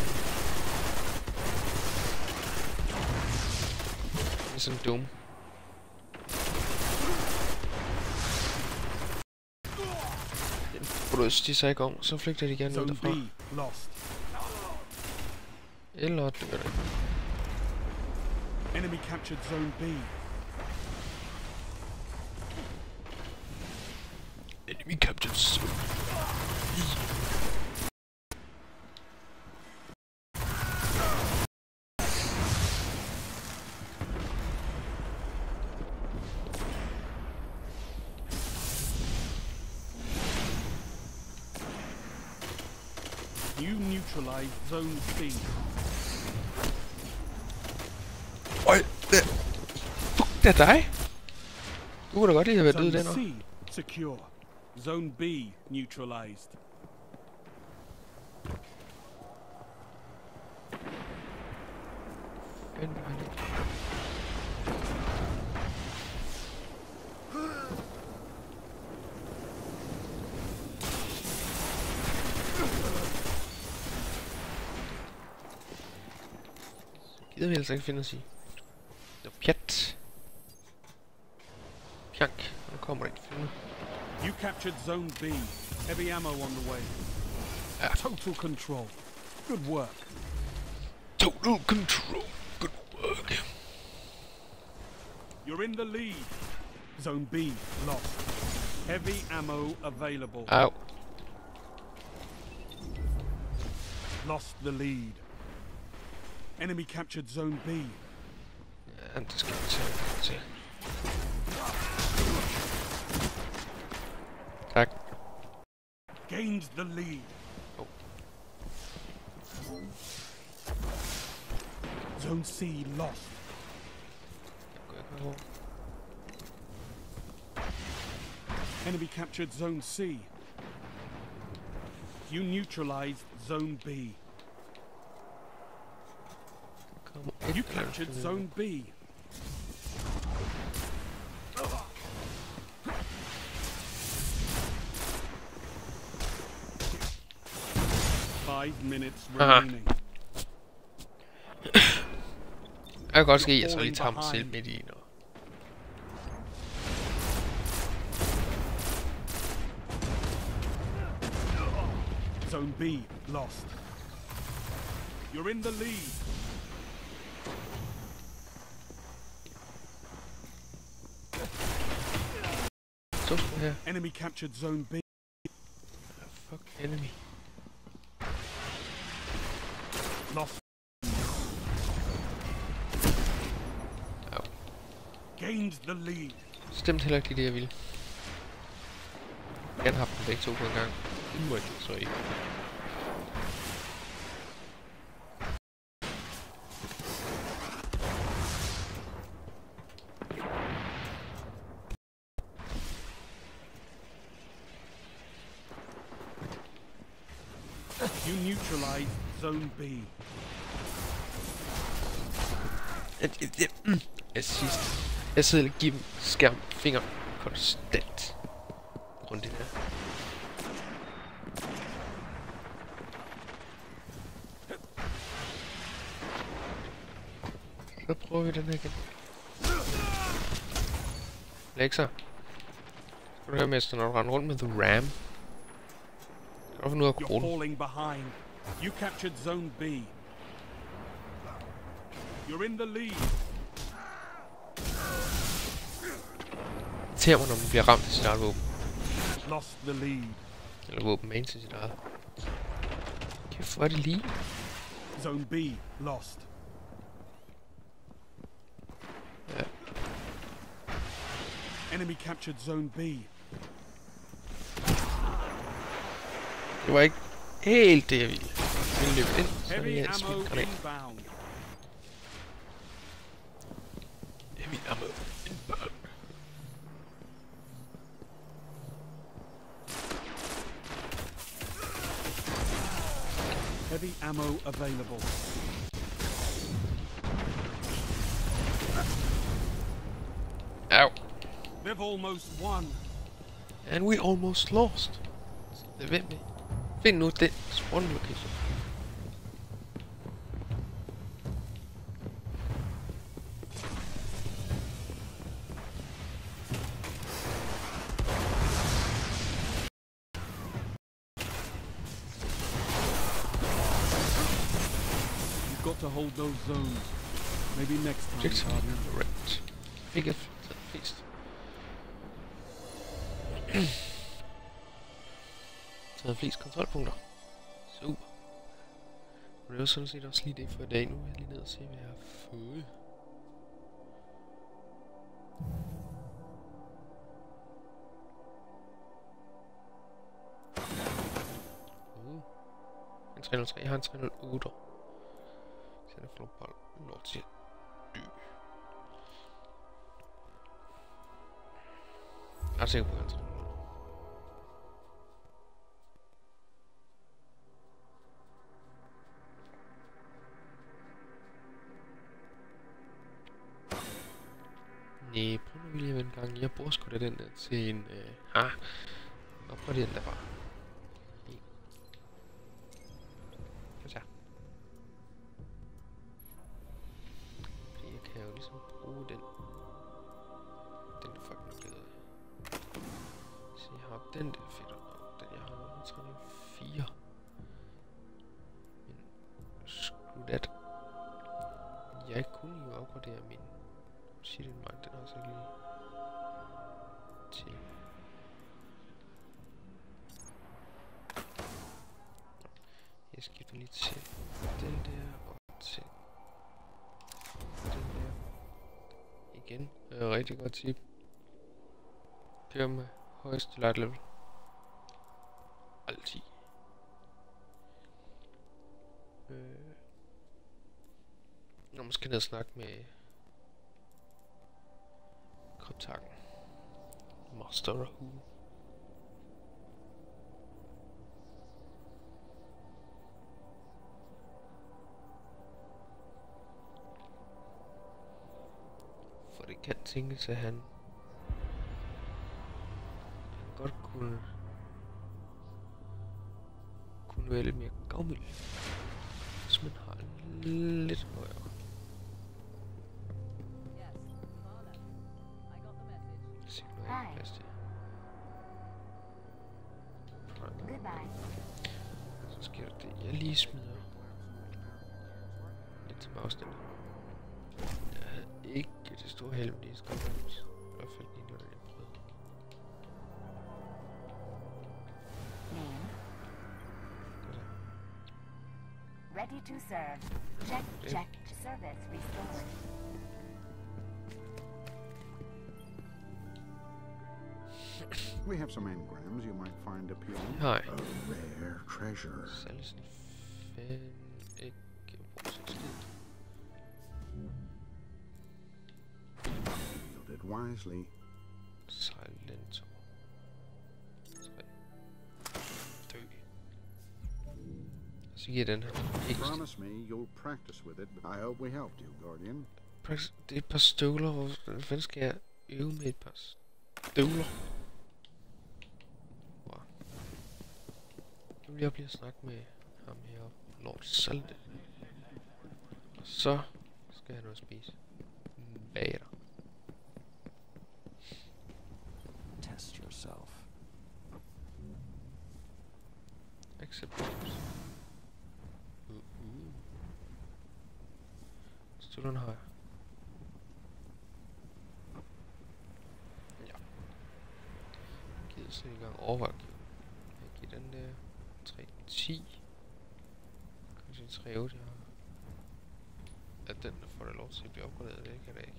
i sådan en dome. Den bryder de sig ikke om, så flygter de gerne ud derfra. Eller dør det. Enemy captured Zone B. Enemy captured. You neutralized Zone C. Øj, det... Fuck, er dig! Du kunne da godt lige have været Zone den secure. Zone B neutralized. Gider vi altså ikke finde os i. Det er pjat. Pjank. Nu kommer der en fjende. You captured Zone B. Heavy ammo on the way. Yeah. Total control. Good work. Total control. Good work. You're in the lead. Zone B lost. Heavy ammo available. Au. Lost the lead. Enemy captured Zone B. Det skal vi tage. til. Tak. Gained the lead. Oh. Zone C lost. Enemy captured Zone C. You neutralized Zone B. Kommer You et eller andet captured. Zone B. Five minutes Aha. Uh-huh. remaining. Jeg kan godt ske, at jeg er så lige tager mig selv midt i noget. Zone B lost. You're in the lead. Skal her. Enemy captured Zone B. Fuck enemy. Gained the lead. Stemt heller ikke lige det, jeg ville. Jeg har haft dem begge to på en gang. Det må jeg så ikke. You neutralized Zone B. Jeg, jeg, mm. jeg, sidder og giver dem skærm finger konstant. Rundt i det her. Så prøver vi den her igen. Lexa. Skal du høre, Mester, når du render rundt med The Ram? Skal du finde ud af kronen? You captured Zone B. You're in the lead. Irriterer mig, når man bliver ramt af sit eget våben. Lost the lead. Eller våben med til sit eget. Kæft, hvor er det lige? Zone B lost. Ja. Enemy captured Zone B. Det var ikke helt det, jeg ville. Jeg ville ind, så Heavy jeg ammo smidt granat. Heavy ammo inbound. Heavy ammo available. Ow. They've almost won. And we almost lost. Det er ved vi. Er? Find nu den spawn location. You've got to hold those zones. Maybe next time, Objective Guardian. correct. Fik taget flest kontrolpunkter. Super. Og det var sådan set også lige det for i dag. Nu er jeg lige ned og se, hvad jeg har fået. Uh. En 303, jeg har en 308. Så jeg får bare lov til at dø. Jeg er sikker på, at han Nej, prøv nu lige en gang. Jeg bruger sgu da den der til en... Øh, ah, opgrader den der bare. En. Så. Fordi jeg kan jo ligesom bruge den. Den er fucking blevet. Så jeg har den der til den der og til den der. Igen, øh, rigtig godt tip. Kør med højeste light level. Altid. Øh. Nå, måske ned og snakke med Kryptakken. Master Rahul. forsinkelse, han godt kunne, kunne vælge mere gavmild. Treasure. Salsen fan ikke bruge sin skid. Wield it wisely. Silento. 3. Dø. Så giver den her ekstra. Promise me you'll practice with it. I hope we helped you, Guardian. Prax- Det er et par støvler. Hvor hvordan fanden skal jeg øve med et par støvler? Vil jeg blive at snakke med ham her. Lord Salte. Og så skal jeg noget at spise. Bager. Test yourself. Accept terms. Uh, uh. Støvlerne har jeg. Ja. Givet så i gang overveje at give. Jeg giver den der 3, 10. Kanskje 3, 8, jeg har. At den der får det lov til at blive opgraderet, det kan det ikke.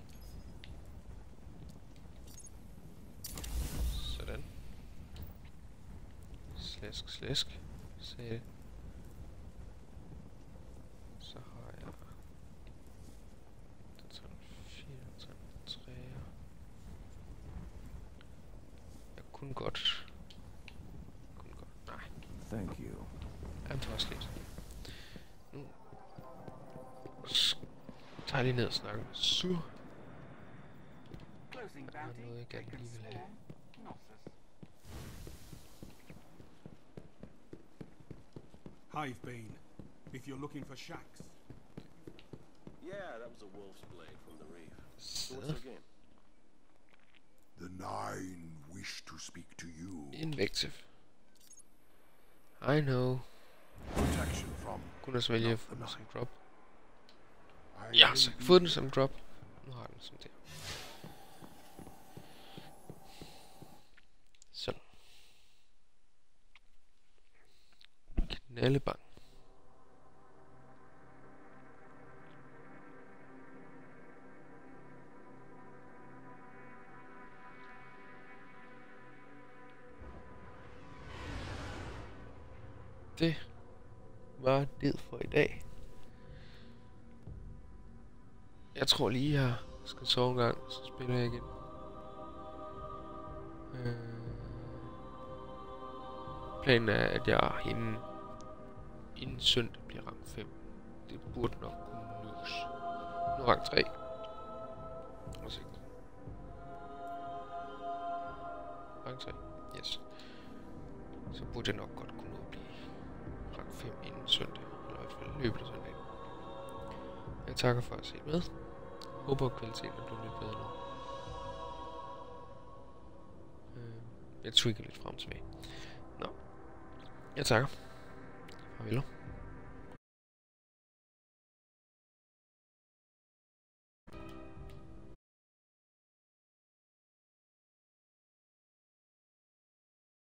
Sådan. Slæsk, slæsk. Se. Så 80 nok sur. Der er noget, jeg gerne lige vil have. Hive Bane, if you're looking for shacks. Yeah, that was a wolf's blade from the reef. What's the game? The Nine wish to speak to you. Invective. I know. Protection from. Kunne også vælge at få drop. Ja, så jeg fået få den som drop. Nu har den som det. Sådan. Knallebang. Det var det for i dag. Jeg tror lige, jeg skal sove en gang, så spiller jeg igen. Øh, planen er, at jeg inden, inden søndag bliver rang 5. Det burde nok kunne nås. Nu rang 3. Og se. Rang 3. Yes. Så burde jeg nok godt kunne nå at blive rang 5 inden søndag. Eller i hvert fald løbet af søndag. Jeg takker for at se med. Håber kvaliteten er blevet lidt bedre nu. Øh, jeg tweaker lidt frem og tilbage. Nå. Jeg takker. Farvel.